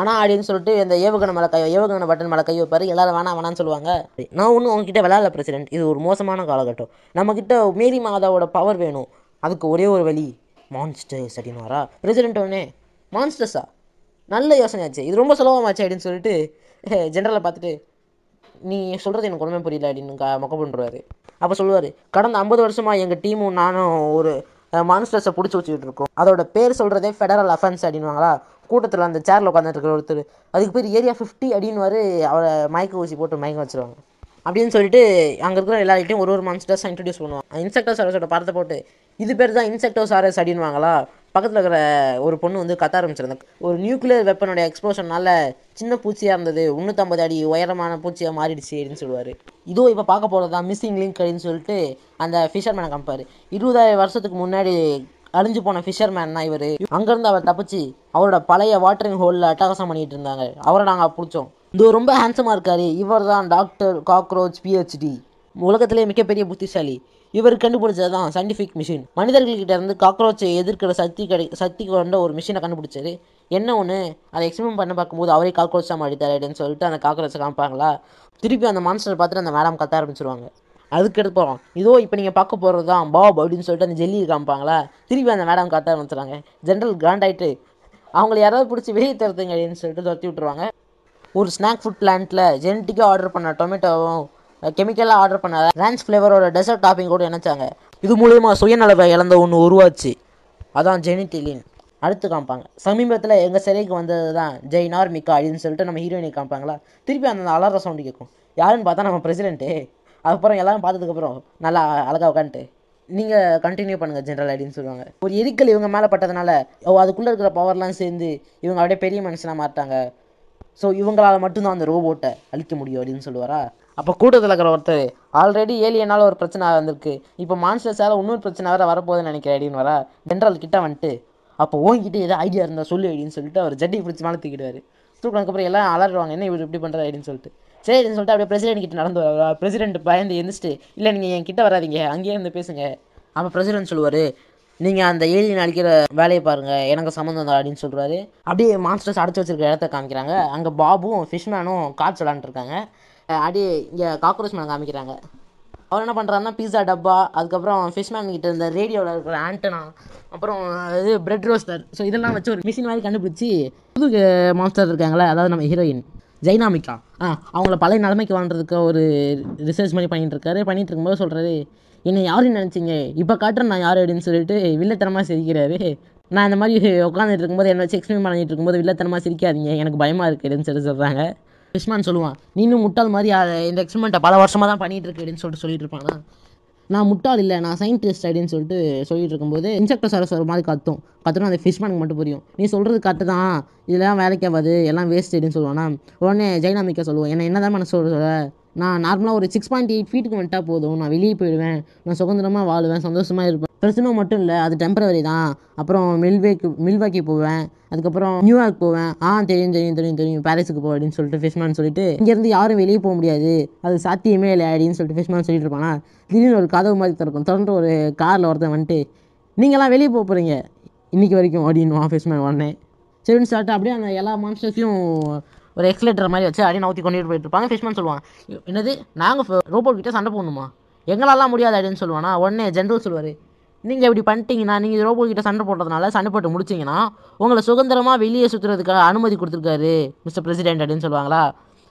ஆனால் அப்படின்னு சொல்லிட்டு இந்த ஏவுகணை மேலே கை ஏவுகணை பட்டன் மேலே கை வைப்பார். எல்லாரும் வேணாம் வேணாம்னு சொல்லுவாங்க. நான் ஒன்றும் உங்ககிட்ட விளையாடல பிரசிடென்ட் இது ஒரு மோசமான காலகட்டம். நம்மக்கிட்ட மேரி மாதாவோட பவர் வேணும். அதுக்கு ஒரே ஒரு வழி மான்ஸ்டர்ஸ் அப்படின்னு வரா. பிரசிடென்ட் உடனே மான்ஸ்டர்ஸா நல்ல யோசனையாச்சு. இது ரொம்ப சுலபமாச்சு அப்படின்னு சொல்லிட்டு ஜென்ரலை பார்த்துட்டு நீ சொல்கிறது எனக்கு ஒன்றுமே புரியல அப்படின்னு க மொக்க பண்ணுறாரு அப்போ சொல்லுவார் கடந்த ஐம்பது வருஷமாக எங்கள் டீமும் நானும் ஒரு மான்ஸ்டர்ஸை பிடிச்சி வச்சுக்கிட்டு இருக்கோம். அதோட பேர் சொல்கிறதே ஃபெடரல் அஃபென்ஸ் அப்படின்வாங்களா கூட்டத்தில் அந்த சேரில் உட்காந்துட்டு இருக்கிற ஒருத்தர் அதுக்கு பேர் ஏரியா ஃபிஃப்டி அப்படின்னு அவரை மயக்க ஊசி போட்டு மயக்க வச்சுருவாங்க. அப்படின்னு சொல்லிட்டு அங்கே இருக்கிற எல்லார்கிட்டையும் ஒரு ஒரு மான்ஸ்டர்ஸாக இன்ட்ரடியூஸ் பண்ணுவாங்க. இன்செக்டோ சர்வஸோட படத்தை போட்டு இது பேர் தான் இன்செக்டோசாரஸ் அப்படின்வாங்களா பக்கத்தில் இருக்கிற ஒரு பொண்ணு வந்து கத்த ஆரம்பிச்சிருந்தேன் ஒரு நியூக்ளியர் வெப்பனுடைய எக்ஸ்போஷனால சின்ன பூச்சியாக இருந்தது. முந்நூற்றம்பது அடி உயரமான பூச்சியாக மாறிடுச்சு அப்படின்னு சொல்லுவார். இதோ இப்போ பார்க்க போகிறது தான் மிஸ்ஸிங் லிங்க் அப்படின்னு சொல்லிட்டு அந்த ஃபிஷர்மேனை காமிப்பார். இருபதாயிரம் வருஷத்துக்கு முன்னாடி அழிஞ்சு போன ஃபிஷர்மேன் தான் இவர். அங்கேருந்து அவர் தப்பிச்சு அவரோட பழைய வாட்டரிங் ஹோலில் அட்டகாசம் பண்ணிட்டு இருந்தாங்க. அவரை நாங்கள் பிடிச்சோம். இது ரொம்ப ஹேண்ட்ஸமாக இருக்காரு. இவர் தான் டாக்டர் காக்ரோச் பிஹெச்டி உலகத்திலே மிகப்பெரிய புத்திசாலி. இவர் கண்டுபிடிச்சது தான் சயின்டிஃபிக் மிஷின் மனிதர்கள்கிட்ட இருந்து காக்ரோச்சை எதிர்க்கிற சக்தி கிடை சக்தி கொண்ட ஒரு மிஷினை கண்டுபிடிச்சாரு என்ன ஒன்று அதை எக்ஸ்பிரிமெண்ட் பண்ண பார்க்கும்போது அவரே காக்ரோச்சாக மாடித்தார் அப்படின்னு சொல்லிட்டு அந்த காக்ரோச்சை காமிப்பாங்களா? திருப்பி அந்த மான்ஸ்டர் பார்த்துட்டு அந்த மேடம் கத்த ஆரம்பிச்சிருவாங்க. அதுக்கு எடுத்து போகிறோம் இதோ இப்போ நீங்கள் பார்க்க போகிறது தான் பாப் அப்படின்னு சொல்லிட்டு அந்த ஜெல்லி காமிப்பாங்களா? திருப்பி அந்த மேடம் கத்த ஆரம்பிச்சிடுறாங்க ஜென்ரல் கிராண்ட் ஆகிட்டு அவங்கள யாராவது பிடிச்சி வெளியே தருதுங்க அப்படின்னு சொல்லிட்டு துரத்தி விட்டுருவாங்க. ஒரு ஸ்நாக் ஃபுட் பிளான்ட்டில் ஜெனட்டிக்காக ஆர்டர் பண்ண டொமேட்டோவும் கெமிக்கலாக ஆர்டர் பண்ண ரான்ஸ் ஃப்ளேவரோட டெசர்ட் டாப்பிங் கூட இணைச்சாங்க இது மூலயமா சுயநலவை இழந்த ஒன்று உருவாச்சு. அதான் ஜெனிட்டிலின் அடுத்து காமிப்பாங்க. சமீபத்தில் எங்கள் சிறைக்கு வந்தது தான் ஜெய்னார் மிக்கா அப்படின்னு சொல்லிட்டு நம்ம ஹீரோயினை காமிப்பாங்களா? திருப்பி அந்த அலார சவுண்டு கேட்கும் யாருன்னு பார்த்தா நம்ம பிரசிடென்ட்டு அதுக்கப்புறம் எல்லாரும் பார்த்ததுக்கப்புறம் நல்லா அழகாக உட்காந்துட்டு நீங்கள் கண்டினியூ பண்ணுங்கள் ஜென்ரல் அப்படின்னு சொல்லுவாங்க. ஒரு எரிக்கல் இவங்க மேலே பட்டதுனால ஓ அதுக்குள்ளே இருக்கிற பவர்லாம் சேர்ந்து இவங்க அப்படியே பெரிய மனுஷனாக மாட்டாங்க ஸோ இவங்களால் மட்டும்தான் அந்த ரோபோட்டை அழிக்க முடியும் அப்படின்னு சொல்லுவாரா? அப்போ கூட்டத்தில் இருக்கிற ஒருத்தர் ஆல்ரெடி ஏலியனால் ஒரு பிரச்சனை வந்திருக்கு. இப்போ மான்ஸ்டர்ஸால் இன்னொரு பிரச்சனை வேறு வரப்போகுதுன்னு நினைக்கிறேன் அப்படின்னு வரா ஜென்ரல் கிட்ட வந்துட்டு அப்போ ஓங்கிட்ட ஏதோ ஐடியா இருந்தால் சொல்லு அப்படின்னு சொல்லிட்டு அவர் ஜட்டி பிடிச்சி மேலே தூக்கிடுவார் தூக்கினதுக்கப்புறம் எல்லாம் அலறுவாங்க என்ன இவர் இப்படி பண்ணுறது அப்படின்னு சொல்லிட்டு. சரி அப்படின்னு சொல்லிட்டு அப்படியே பிரசிடென்ட் கிட்ட நடந்து வர பிரசிடென்ட் பயந்து எந்திரிச்சிட்டு இல்லை நீங்கள் என் கிட்ட வராதீங்க. அங்கேயே இருந்து பேசுங்க. அப்போ பிரசிடென்ட் சொல்லுவார் நீங்கள் அந்த ஏலியன் அழிக்கிற வேலையை பாருங்கள் எனக்கு சம்மந்தம் தான் அப்படின்னு சொல்கிறாரு அப்படியே மான்ஸ்டர்ஸ் அடைச்சி வச்சிருக்க இடத்த காமிக்கிறாங்க. அங்கே பாபும் ஃபிஷ்மேனும் காட்ஸ் விளாண்டுருக்காங்க அடி இங்கே காக்ரோச் மேன் காமிக்கிறாங்க. அவர் என்ன பண்ணுறாருன்னா பீஸா டப்பா அதுக்கப்புறம் ஃபிஷ்மேன் கிட்ட இருந்த ரேடியோவில் இருக்கிற ஆண்டனா அப்புறம் இது பிரெட் ரோஸ்டர் ஸோ இதெல்லாம் வச்சு ஒரு மிஷின் மாதிரி கண்டுபிடிச்சி புது மாஸ்டர் இருக்காங்களே அதாவது நம்ம ஹீரோயின் ஜெய்னாமிகா. ஆ அவங்கள பழைய நிலைமைக்கு வாழ்றதுக்கு ஒரு ரிசர்ச் பண்ணி பண்ணிட்டு இருக்காரு. பண்ணிட்டு இருக்கும்போது சொல்கிறாரு என்னை யாருன்னு நினச்சிங்க? இப்போ காட்டுறேன் நான் யார் அப்படின்னு சொல்லிட்டு வில்லத்தனமாக சிரிக்கிறாரு. நான் இந்த மாதிரி உட்காந்துட்டு இருக்கும்போது என்ன வச்சு எக்ஸ்பிளைன் பண்ணிட்டு இருக்கும்போது வில்லத்தனமாக சிரிக்காதீங்க எனக்கு பயமாக இருக்குதுன்னு சொல்லி சொல்கிறாங்க பிஸ்மான் சொல்லுவான். நீனும் முட்டாள் மாதிரி இந்த எக்ஸ்பெரிமெண்ட்டை பல வருஷமாக தான் பண்ணிகிட்டு இருக்கு அப்படின்னு சொல்லிட்டு சொல்லிட்டு இருப்பானா நான் முட்டாள் இல்லை நான் சயின்டிஸ்ட் அப்படின்னு சொல்லிட்டு சொல்லிட்டு இருக்கும்போது இன்செக்டர் சரஸ் ஒரு மாதிரி கத்தும். கத்துனா அந்த ஃபிஷ்மேனுக்கு மட்டும் புரியும். நீ சொல்கிறது கரெக்டு தான். இதெல்லாம் வேலைக்கு ஆகாது. எல்லாம் வேஸ்ட் அப்படின்னு சொல்லுவானா. உடனே ஜெயனாமிக்கா சொல்லுவேன். என்ன என்ன தான் மனசு சொல்ல நான் நார்மலாக ஒரு சிக்ஸ் பாயிண்ட் எயிட் ஃபீட்டுக்கு வந்துட்டால் போதும். நான் வெளியே போயிடுவேன். நான் சுதந்திரமாக வாழுவேன். சந்தோஷமாக இருப்பேன். பிரச்சனை மட்டும் இல்லை அது டெம்பரவரி தான். அப்புறம் மில்வேக்கு மில்வாக்கி போவேன். அதுக்கப்புறம் நியூயார்க் போவேன். ஆ தெரியும் தெரியும் தெரியும் தெரியும். பாரிஸுக்கு போ அப்படின்னு சொல்லிட்டு ஃபிஷ்மேன் சொல்லிட்டு இங்கேருந்து யாரும் வெளியே போக முடியாது. அது சாத்தியமே இல்லை அப்படின்னு சொல்லிட்டு ஃபிஷ்மேன் சொல்லிட்டு இருப்பானா? திடீர்னு ஒரு கதவு மாதிரி திறக்கும். திறந்து ஒரு காரில் ஒருத்தன் வந்துட்டு நீங்களாம் வெளியே போக போகிறீங்க இன்றைக்கி வரைக்கும் அப்படின்னு ஃபிஷ்மேன் உடனே. சரின்னு சொல்லிட்டு அப்படியே அந்த எல்லா மான்ஸ்டர்ஸையும் ஒரு எக்ஸ்லேட்டர் மாதிரி வச்சு அப்படியே நவுத்தி கொண்டுட்டு போயிட்டு இருப்பாங்க. ஃபிஷ்மேன் சொல்லுவான் என்னது நாங்கள் ரோபோட் கிட்டே சண்டை போடணுமா? எங்களாலாம் முடியாது அப்படின்னு சொல்லுவானா. உடனே ஜென்ரல் சொல்லுவார் நீங்கள் இப்படி பண்ணிட்டீங்கன்னா நீங்கள் ரோபோ கிட்ட சண்டை போடுறதுனால சண்டை போட்டு முடிச்சிங்கன்னா உங்களை சுதந்திரமாக வெளியே சுற்றுறதுக்காக அனுமதி கொடுத்துருக்காரு மிஸ்டர் பிரசிடென்ட் அப்படின்னு சொல்லுவாங்களா?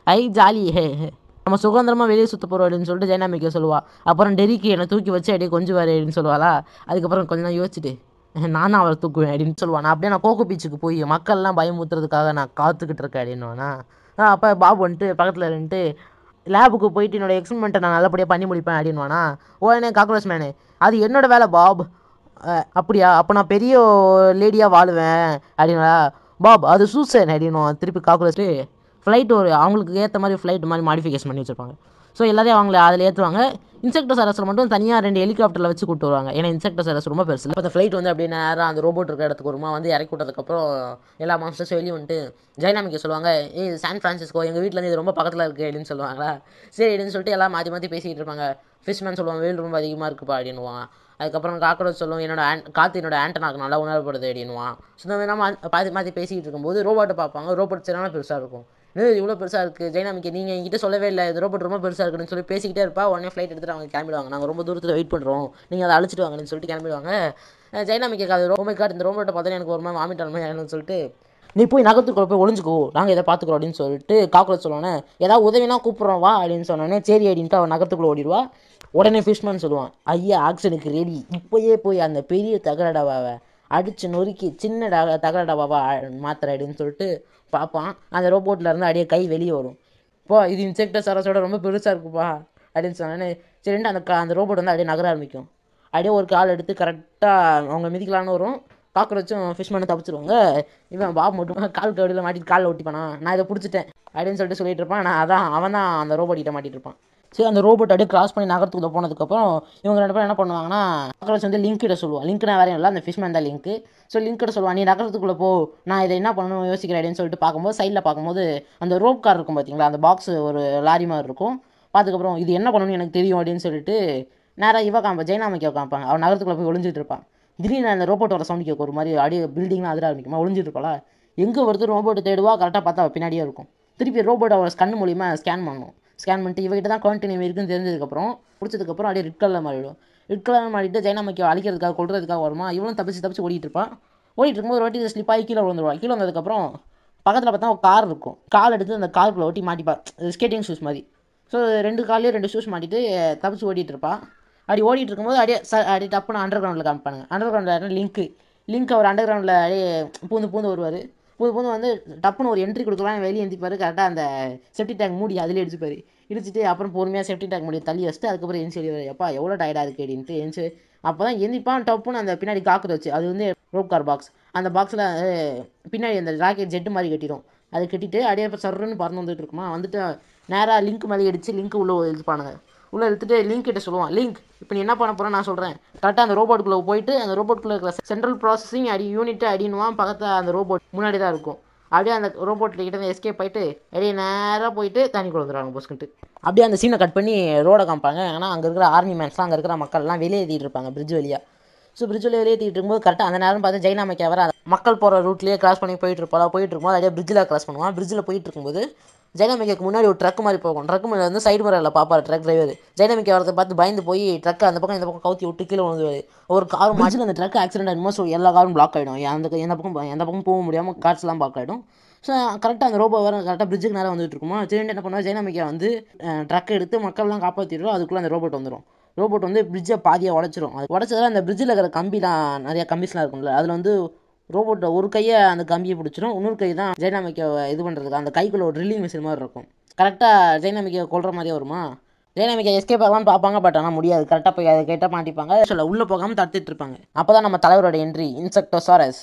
ஐ ஜாலி ஹே ஹே. நம்ம சுதந்திரமாக வெளியே சுற்ற போகிறோம் அப்படின்னு சொல்லிட்டு ஜெயனாமிக்க சொல்லுவா. அப்புறம் டெரிக்கு என்னை தூக்கி வச்சு அப்படியே கொஞ்சுவார் அப்படின்னு சொல்லுவாளா? அதுக்கப்புறம் கொஞ்ச நேரம் யோசிச்சுட்டு நான் தான் அவரை தூக்குவேன் அப்படின்னு சொல்லுவான் நான் அப்படியே நான் கோகோ பீச்சுக்கு போய் மக்கள்லாம் பயமுத்துறதுக்காக நான் காத்துக்கிட்டு இருக்கேன் அப்படின்னுவானா அப்போ பாபு வந்துட்டு பக்கத்தில் இருந்துட்டு லேபுக்கு போயிட்டு என்னோட எக்ஸ்பெரிமெண்ட்டை நான் நல்லபடியாக பண்ணி முடிப்பேன் அப்படின்வானா உடனே காக்ரோச் மேனு அது என்னோட வேலை பாப். அப்படியா? அப்போ நான் பெரிய லேடியாக வாழுவேன். அப்படின்னா பாப் அது சூசைட் அப்படின்னு திருப்பி காக்ரோச்சு ஃப்ளைட் ஒரு அவங்களுக்கு ஏற்ற மாதிரி ஃப்ளைட் மாதிரி மாடிஃபிகேஷன் பண்ணி வச்சுருப்பாங்க. ஸோ எல்லாரையும் அவங்கள அதில் ஏற்றுவாங்க. இன்செக்டர் சரஸில் மட்டும் தனியாக ரெண்டு ஹெலிகாப்டரில் வச்சு கூட்டு வருவாங்க. ஏன்னா இன்செக்டர் சரஸ் ரொம்ப பெருசு. இப்போ அந்த ஃப்ளைட் வந்து அப்படியே நேராக அந்த ரோபோட் இருக்கிற இடத்துக்கு வருமா? வந்து இறக்கி விட்டதுக்கப்புறம் எல்லா மாஸ்டர்ஸும் வெளியே வந்துட்டு ஜெயநாமிக்க சொல்லுவாங்க ஏய் சான் ஃப்ரான்சிஸ்கோ எங்கள் வீட்டிலேருந்து இது ரொம்ப பக்கத்தில் இருக்குது அப்படின்னு சொல்லுவாங்களா? சரி அப்படின்னு சொல்லிட்டு எல்லாம் மாற்றி மாற்றி பேசிக்கிட்டு இருப்பாங்க. ஃபிஷ்மேன் சொல்லுவாங்க வெயில் ரொம்ப அதிகமாக இருக்குப்பா அப்படின்னுவாங்க அதுக்கப்புறம் காக்கரோஸ் சொல்லும் என்னோட ஆன் காற்று என்னோட ஆண்டனாக்கு நல்லா உணரப்படுது அப்படின்னுவான். ஸோ மாதிரி மாற்றி மாற்றி பேசிக்கிட்டு இருக்கும்போது ரோபோட்டை பார்ப்பாங்க. ரோபோட் சரியான பெருசாக இருக்கும். என்னது இவ்வளோ பெருசாக இருக்குது ஜெயனாமிக்கு நீங்கள் என்கிட்ட சொல்லவே இல்லை. இது ரோபோட் ரொம்ப பெருசாக இருக்குன்னு சொல்லி பேசிக்கிட்டே இருப்பா. உடனே ஃப்ளைட் எடுத்துகிட்டு அவங்க கிளம்பிடுவாங்க. நாங்கள் ரொம்ப தூரத்தில் வெயிட் பண்ணுறோம் நீங்கள் அதை அழைச்சிட்டு வாங்கன்னு சொல்லிட்டு கிளம்பிடுவாங்க. அஹ் ஜெயனாமிக்கு அது ரொம்ப கார்டு இந்த ரோபோட்டை பார்த்தா எனக்கு ஒரு மாதிரி வாமிட் மாதிரி சொல்லிட்டு நீ போய் நகரத்துக்குள்ள போய் ஒளிஞ்சுக்கோ. நாங்கள் இதை பார்த்துக்குறோம் அப்படின்னு சொல்லிட்டு காக்கரோச் சொல்லுவானே ஏதாவது உதவினா கூப்பிட்றோம் வா அப்படின்னு சொன்னோடனே சரி அப்படின்ட்டு அவன் நகரத்துக்குள்ளே ஓடிடுவா. உடனே ஃபிஷ்மேன் சொல்லுவான் ஐயா ஆக்ஷனுக்கு ரெடி இப்போயே போய் அந்த பெரிய தகரடவாவை அடித்து நொறுக்கி சின்ன டா தகரடவாவா மாத்திர அப்படின்னு சொல்லிட்டு பார்ப்பான். அந்த ரோபோட்லேருந்து இருந்து அப்படியே கை வெளியே வரும். போ இது இன்செக்டர் சரஸோட ரொம்ப பெருசாக இருக்குப்பா அப்படின்னு சொன்னோன்னே சரிண்டு அந்த கா- அந்த ரோபோட் வந்து அப்படியே நகர ஆரம்பிக்கும். அப்படியே ஒரு கால் எடுத்து கரெக்டாக அவங்க மிதிக்கலான்னு வரும். காக்கரோச்சும் பண்ணி தப்பிச்சிருவாங்க. இவன் பாப் மட்டும் *laughs* கால் கவடியில் மாட்டிட்டு காலில் ஒட்டிப்பானா? நான் இதை பிடிச்சிட்டேன் அப்படின்னு சொல்லிட்டு சொல்லிட்டு இருப்பான். நான் அதான் அவன் தான் அந்த ரோபோட்டிகிட்ட மாட்டிட்டு இருப்பான். சரி அந்த ரோபோட் அப்படியே கிராஸ் பண்ணி நகரத்துக்குள்ள போனதுக்கப்புறம் இவங்க ரெண்டு பேரும் என்ன பண்ணுவாங்கன்னா காக்கரோச் வந்து லிங்க் கிட்ட சொல்லுவான் லிங்க்னா வேற இல்லை அந்த ஃபிஷ்மேன் தான் லிங்க் ஸோ லிங்க் கிட்ட சொல்லுவான் நீ நகரத்துக்குள்ளே போ. நான் இதை என்ன பண்ணணும் யோசிக்கிறேன் அப்படின்னு சொல்லிட்டு பார்க்கும்போது சைடில் பார்க்கும்போது அந்த ரோப் கார் இருக்கும் பார்த்தீங்களா அந்த பாக்ஸ் ஒரு லாரி மாதிரி இருக்கும். பார்த்துக்கப்புறம் இது என்ன பண்ணணும்னு எனக்கு தெரியும் அப்படின்னு சொல்லிட்டு நேராக இவ காமிப்பா ஜெயனாமிக்க காமிப்பாங்க. அவன் நகரத்துக்குள்ளே போய் ஒளிஞ்சிட்டு இருப்பான் திடீர்னு அந்த ரோபோட்டோட சவுண்ட் கேட்கும் ஒரு மாதிரி அப்படியே பில்டிங்லாம் அதிராக ஆரம்பிக்குமா ஒளிஞ்சிட்டு இருப்பாளா? எங்கே ஒருத்தர் ரோபோட்டை தேடுவா கரெக்டாக பார்த்தா பின்னாடியே இருக்கும். திருப்பி ரோபோட் அவரை கண் மூலியமாக ஸ்கேன் பண்ணும். ஸ்கேன் பண்ணிட்டு இவகிட்ட தான் குவாரண்டைன் இருக்குன்னு தெரிஞ்சதுக்கப்புறம் பிடிச்சதுக்கப்புறம் அப்படியே ரெட் கலரில் மாறிடும் ரெட் கலர் மாறிட்டு ஜெயனாமிக்கு அழிக்கிறதுக்காக கொள்றதுக்காக வருமா? இவளும் தப்பிச்சு தப்பிச்சு ஓடிட்டு இருப்பான் ஓடிட்டு இருக்கும்போது ஒரு வாட்டி ஸ்லிப் ஆகி கீழே விழுந்துருவா. கீழே வந்ததுக்கப்புறம் பக்கத்தில் பார்த்தா ஒரு கார் இருக்கும். கால் எடுத்து அந்த காருக்குள்ளே ஒட்டி மாட்டிப்பா. ஸ்கேட்டிங் ஷூஸ் மாதிரி. ஸோ ரெண்டு காலையும் ரெண்டு ஷூஸ் மாட்டிட்டு தப்பிச்சு ஓடிட்டு இருப்பான் அப்படி ஓடிட்டு இருக்கும்போது அப்படியே ச அப்படியே டப்புன்னு அண்டர் கிரவுண்டில் காமிப்பானுங்க. அண்டர் கிரவுண்டில் லிங்க்கு லிங்க் அவர் அண்டர் கிரவுண்டில் அப்படியே பூந்து பூந்து வருவார். புது புது வந்து டப்புன்னு ஒரு என்ட்ரி கொடுக்கலாம் வெளியே எந்திப்பார் கரெக்டாக அந்த செப்டி டேங்க் மூடி அதிலே இடிச்சுப்பார் இடிச்சிட்டு அப்புறம் பொறுமையாக செப்டி டேங்க் மூடி தள்ளி வச்சுட்டு அதுக்கப்புறம் எந்திச்சு வெளியே எப்பா எவ்வளோ டயர்டாக இருக்குது அப்படின்ட்டு எந்திச்சு அப்போ தான் எந்திப்பான் டப்புன்னு அந்த பின்னாடி காக்கிறது வச்சு அது வந்து ரோப் கார் பாக்ஸ் அந்த பாக்ஸில் பின்னாடி அந்த ராக்கெட் ஜெட்டு மாதிரி கட்டிடும். அது கட்டிட்டு அப்படியே இப்போ சர்ன்னு பறந்து வந்துட்டு இருக்குமா? வந்துட்டு நேராக லிங்க் மேலே அடித்து லிங்க் உள்ளே இழுப்பானுங்க உள்ளே இழுத்துட்டு லிங்க் கிட்ட சொல்லுவான். லிங்க் இப்போ நீ என்ன பண்ண போகிறேன் நான் சொல்கிறேன் கரெக்டாக அந்த ரோபோட்டுக்குள்ளே போயிட்டு அந்த ரோபோட்டுக்குள்ளே இருக்கிற சென்ட்ரல் ப்ராசஸிங் அடி யூனிட் அடினுவான் பக்கத்தில் அந்த ரோபோட் முன்னாடி தான் இருக்கும். அப்படியே அந்த ரோபோட் கிட்ட எஸ்கேப் போயிட்டு அப்படியே நேராக போயிட்டு தண்ணி வந்துடுவாங்க போஸ்கிட்டு அப்படியே அந்த சீனை கட் பண்ணி ரோடை காமிப்பாங்க. ஏன்னா அங்கே இருக்கிற ஆர்மி மேன்ஸ்லாம் அங்கே இருக்கிற மக்கள்லாம் வெளியே ஏற்றிட்டு இருப்பாங்க பிரிட்ஜ் வழியாக ஸோ பிரிட்ஜில் வெளியேற்றிட்டு இருக்கும்போது கரெக்டாக அந்த நேரம் பார்த்து ஜெய்னா மேக்கே வர மக்கள் போகிற ரூட்லேயே கிராஸ் பண்ணி போயிட்டு இருப்பாள்? போயிட்டு இருக்கும்போது அப்படியே பிரிட்ஜில் கிராஸ் பண்ணுவான். பிரிட்ஜில் போயிட்டு இருக்கும்போது ஜெயலமிக்காக்கு முன்னாடி ஒரு ட்ரக் மாதிரி போகும். ட்ரக் மேலே வந்து சைடு மரில் பார்ப்பார் ட்ரக் டிரைவர் ஜெயலமிக்கா வரதை பார்த்து பயந்து போய் ட்ரக் அந்த பக்கம் இந்த பக்கம் கவுத்தி விட்டு கீழே விழுந்துவார் ஒரு கார் மாட்டில் அந்த ட்ரக் ஆக்சிடென்ட் ஆகும்போது ஸோ எல்லா காரும் பிளாக் ஆகிடும் அந்த எந்த பக்கம் எந்த பக்கம் போக முடியாமல் கார்ஸ்லாம் பிளாக் ஆகிடும் ஸோ கரெக்டாக அந்த ரோபோ வர கரெக்டாக பிரிட்ஜுக்கு நேரம் வந்துட்டு இருக்குமா? திரும்பி என்ன பண்ணுவா ஜெயலமிக்கா வந்து ட்ரக் எடுத்து மக்கள்லாம் காப்பாற்றிடுறோம் அதுக்குள்ளே அந்த ரோபோட் வந்துடும் ரோபோட் வந்து பிரிட்ஜை பாதியாக உடச்சிரும். அது உடச்சதால அந்த பிரிட்ஜில் இருக்கிற கம்பிலாம் நிறைய கம்பிஸ்லாம் இருக்கும்ல அதில் வந்து ரோபோட்டை ஒரு கையை அந்த கம்பியை பிடிச்சிரும் இன்னொரு கை தான் ஜெயனாமிக்கை இது பண்ணுறதுக்கு அந்த கைக்குள்ள ஒரு ட்ரில்லிங் மிஷின் மாதிரி இருக்கும். கரெக்டாக ஜெயனாமிக்கை கொள்கிற மாதிரியே வருமா? ஜெயனாமிக்கை எஸ்கேப் ஆகலாம்னு பார்ப்பாங்க பட் ஆனால் முடியாது. கரெக்டாக போய் அதை கேட்டால் மாட்டிப்பாங்க. சொல்ல உள்ளே போகாமல் தடுத்துட்டு இருப்பாங்க. அப்போ தான் நம்ம தலைவரோட என்ட்ரி இன்செக்டோசாரஸ்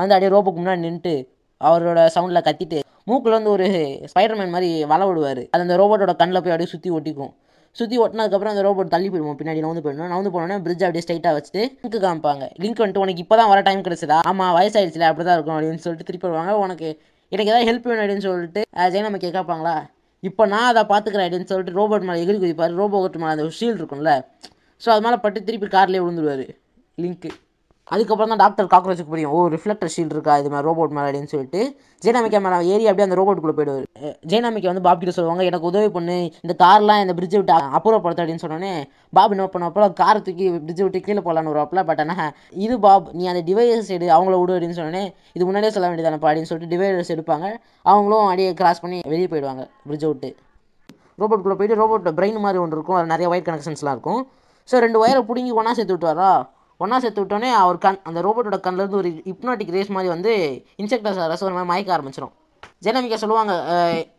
வந்து அப்படியே ரோபோக்கு முன்னாடி நின்றுட்டு அவரோட சவுண்டில் கத்திட்டு மூக்கில் வந்து ஒரு ஸ்பைடர்மேன் மாதிரி வள விடுவார். அது அந்த ரோபோட்டோட கண்ணில் போய் அப்படியே சுற்றி ஒட்டிக்கும். சுற்றி ஓட்டினதுக்கப்புறம் அந்த ரோபோட் தள்ளி போயிடுவோம். பின்னாடி நவுந்து போயிடணும். நவுந்து போனோன்னா பிரிட்ஜ் அப்படியே ஸ்ட்ரைட்டாக வச்சுட்டு லிங்க் காமிப்பாங்க. லிங்க் வந்துட்டு உனக்கு இப்போ தான் வர டைம் கிடைச்சதா? ஆமாம் வயசாயிடுச்சுல அப்படி தான் இருக்கும் அப்படின்னு சொல்லிட்டு திருப்பி வருவாங்க. உனக்கு எனக்கு ஏதாவது ஹெல்ப் வேணும் அப்படின்னு சொல்லிட்டு ஜெயநம்ப கேட்பாங்களா இப்போ நான் அதை பார்த்துக்கிறேன் அப்படின்னு சொல்லிட்டு ரோபோட் மேலே எகிரி குதிப்பார். ரோபோட் மேலே அந்த ஷீல்டு இருக்கும்ல. ஸோ அது மேலே பட்டு திருப்பி கார்லேயே விழுந்துருவார். லிங்க்கு அதுக்கப்புறம் தான் டாக்டர் காக்ரோச்சுக்கு புரியும். ஓ ரிஃப்ளெக்டர் ஷீல்டு இருக்கா? இது மாதிரி ரோபோட் மேலே அப்படின்னு சொல்லிட்டு ஜெயநாமிக்கா மேலே ஏறி அப்படியே அந்த ரோபோட்டுக்குள்ளே போயிடுவார். ஜெயநாமிக்கா வந்து பாப் கிட்ட சொல்லுவாங்க எனக்கு உதவி பண்ணு. இந்த கார்லாம் இந்த பிரிட்ஜை விட்டு அப்புறப்படுத்த அப்படின்னு சொன்னோன்னே பாப் என்ன பண்ணப்போ காரை தூக்கி பிரிட்ஜை விட்டு கீழே போகலான்னு வருவாப்பில். பட் ஆனால் இது பாப் நீ அந்த டிவைஸ் எடு அவங்கள விடு அப்படின்னு சொன்னோன்னே இது முன்னாடியே சொல்ல வேண்டியதானப்பா அப்படின்னு சொல்லிட்டு டிவைடர்ஸ் எடுப்பாங்க. அவங்களும் அப்படியே கிராஸ் பண்ணி வெளியே போயிடுவாங்க பிரிட்ஜை விட்டு. ரோபோட்டுக்குள்ளே போயிட்டு ரோபோட் பிரெயின் மாதிரி ஒன்று இருக்கும். அது நிறைய ஒயர் கனெக்ஷன்ஸ்லாம் இருக்கும். ஸோ ரெண்டு ஒயரை பிடுங்கி ஒன்றா சேர்த்து விட்டுவாரா? ஒன்றா சேர்த்து விட்டோன்னே அவர் கண் அந்த ரோபோட்டோட கண்ணிலேருந்து ஒரு ஹிப்னாட்டிக் ரேஸ் மாதிரி வந்து இன்செக்டர்ஸ் சார் ஒரு மாதிரி மயக்க ஆரம்பிச்சிடும் ஜெனமிக்கா சொல்லுவாங்க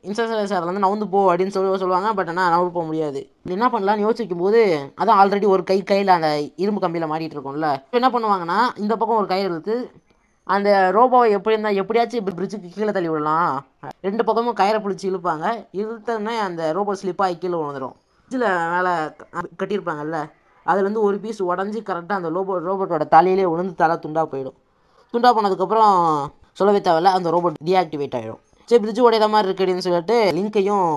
இன்செக்டர் வந்து நவுந்து போ அப்படின்னு சொல்லி சொல்லுவாங்க பட் ஆனால் நவுந்து போக முடியாது. இது என்ன பண்ணலாம்னு யோசிக்கும் போது அதான் ஆல்ரெடி ஒரு கை கையில் அந்த இரும்பு கம்பியில் மாட்டிகிட்டு இருக்கும்ல. இப்போ என்ன பண்ணுவாங்கன்னா இந்த பக்கம் ஒரு கயிறு இழுத்து அந்த ரோபோவை எப்படி இருந்தால் எப்படியாச்சும் பிரிட்ஜுக்கு கீழே தள்ளி விடலாம். ரெண்டு பக்கமும் கயிறை பிடிச்சி இழுப்பாங்க. இழுத்தோன்னே அந்த ரோபோ ஸ்லிப்பாகி கீழே விழுந்துடும் பிரிட்ஜில் மேலே கட்டியிருப்பாங்கல்ல. அதுலேருந்து ஒரு பீஸ் உடஞ்சி கரெக்டாக அந்த ரோபோ ரோபோட்டோட தலையிலே விழுந்து தலை துண்டாக போயிடும். துண்டாக போனதுக்கப்புறம் சொல்லவே தேவையில்ல அந்த ரோபோட் டீஆக்டிவேட் ஆகிடும் சரி பிரிட்ஜ் உடையிற மாதிரி இருக்கு சொல்லிட்டு லிங்கையும்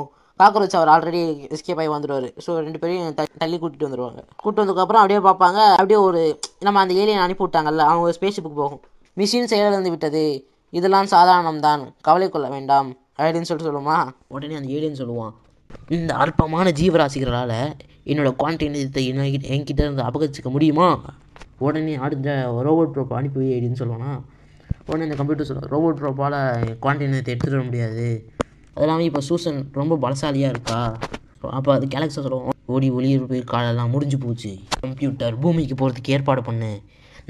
காக்ரோச் அவர் ஆல்ரெடி எஸ்கேப் ஆகி வந்துடுவார் ஸோ ரெண்டு பேரையும் த தள்ளி கூட்டிகிட்டு வந்துடுவாங்க கூப்பிட்டு வந்ததுக்கப்புறம் அப்படியே பார்ப்பாங்க. அப்படியே ஒரு நம்ம அந்த ஏலியன் அனுப்பி விட்டாங்கல்ல அவங்க ஸ்பேஷிப்புக்கு போகும். மிஷின் செயலிழந்து விட்டது. இதெல்லாம் சாதாரணம் தான் கவலை கொள்ள வேண்டாம். அப்படின்னு சொல்லிட்டு சொல்லுமா? உடனே அந்த ஏலியன் சொல்லுவான் இந்த அற்பமான ஜீவராசிகளால் என்னோட குவான்டினத்தை என்கிட்ட இருந்து அபகரிச்சிக்க முடியுமா? உடனே அடுத்த ரோபோட் ப்ரோப் அனுப்பி அப்படின்னு சொல்லுவானா. உடனே இந்த கம்ப்யூட்டர் சொல்லுவோம் ரோபோட் ப்ரோப்பால் குவான்டினத்தை எடுத்துகிட்டு வர முடியாது. அதெல்லாமே இப்போ சூசன் ரொம்ப பலசாலியாக இருக்கா? அப்போ அது கேலக்ஸை சொல்லுவோம் ஓடி ஒளிபரப்பு காலெல்லாம் முடிஞ்சு போச்சு. கம்ப்யூட்டர் பூமிக்கு போகிறதுக்கு ஏற்பாடு பண்ணு.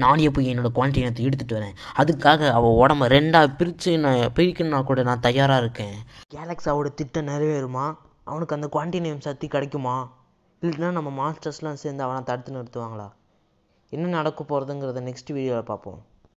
நானே போய் என்னோடய குவான்டினத்தை எடுத்துகிட்டு வரேன். அதுக்காக அவள் உடம்ப ரெண்டாக பிரித்து நான் பிரிக்கணும்னா கூட நான் தயாராக இருக்கேன். கேலக்ஸாவோட திட்டம் நிறைவேறுமா? அவனுக்கு அந்த குவான்டினியம் சக்தி கிடைக்குமா? இல்லைன்னா நம்ம மாஸ்டர்ஸ்லாம் சேர்ந்து அவனை தடுத்து நிறுத்துவாங்களா? என்ன நடக்க போகிறதுங்கிறத நெக்ஸ்ட் வீடியோவில் பார்ப்போம்.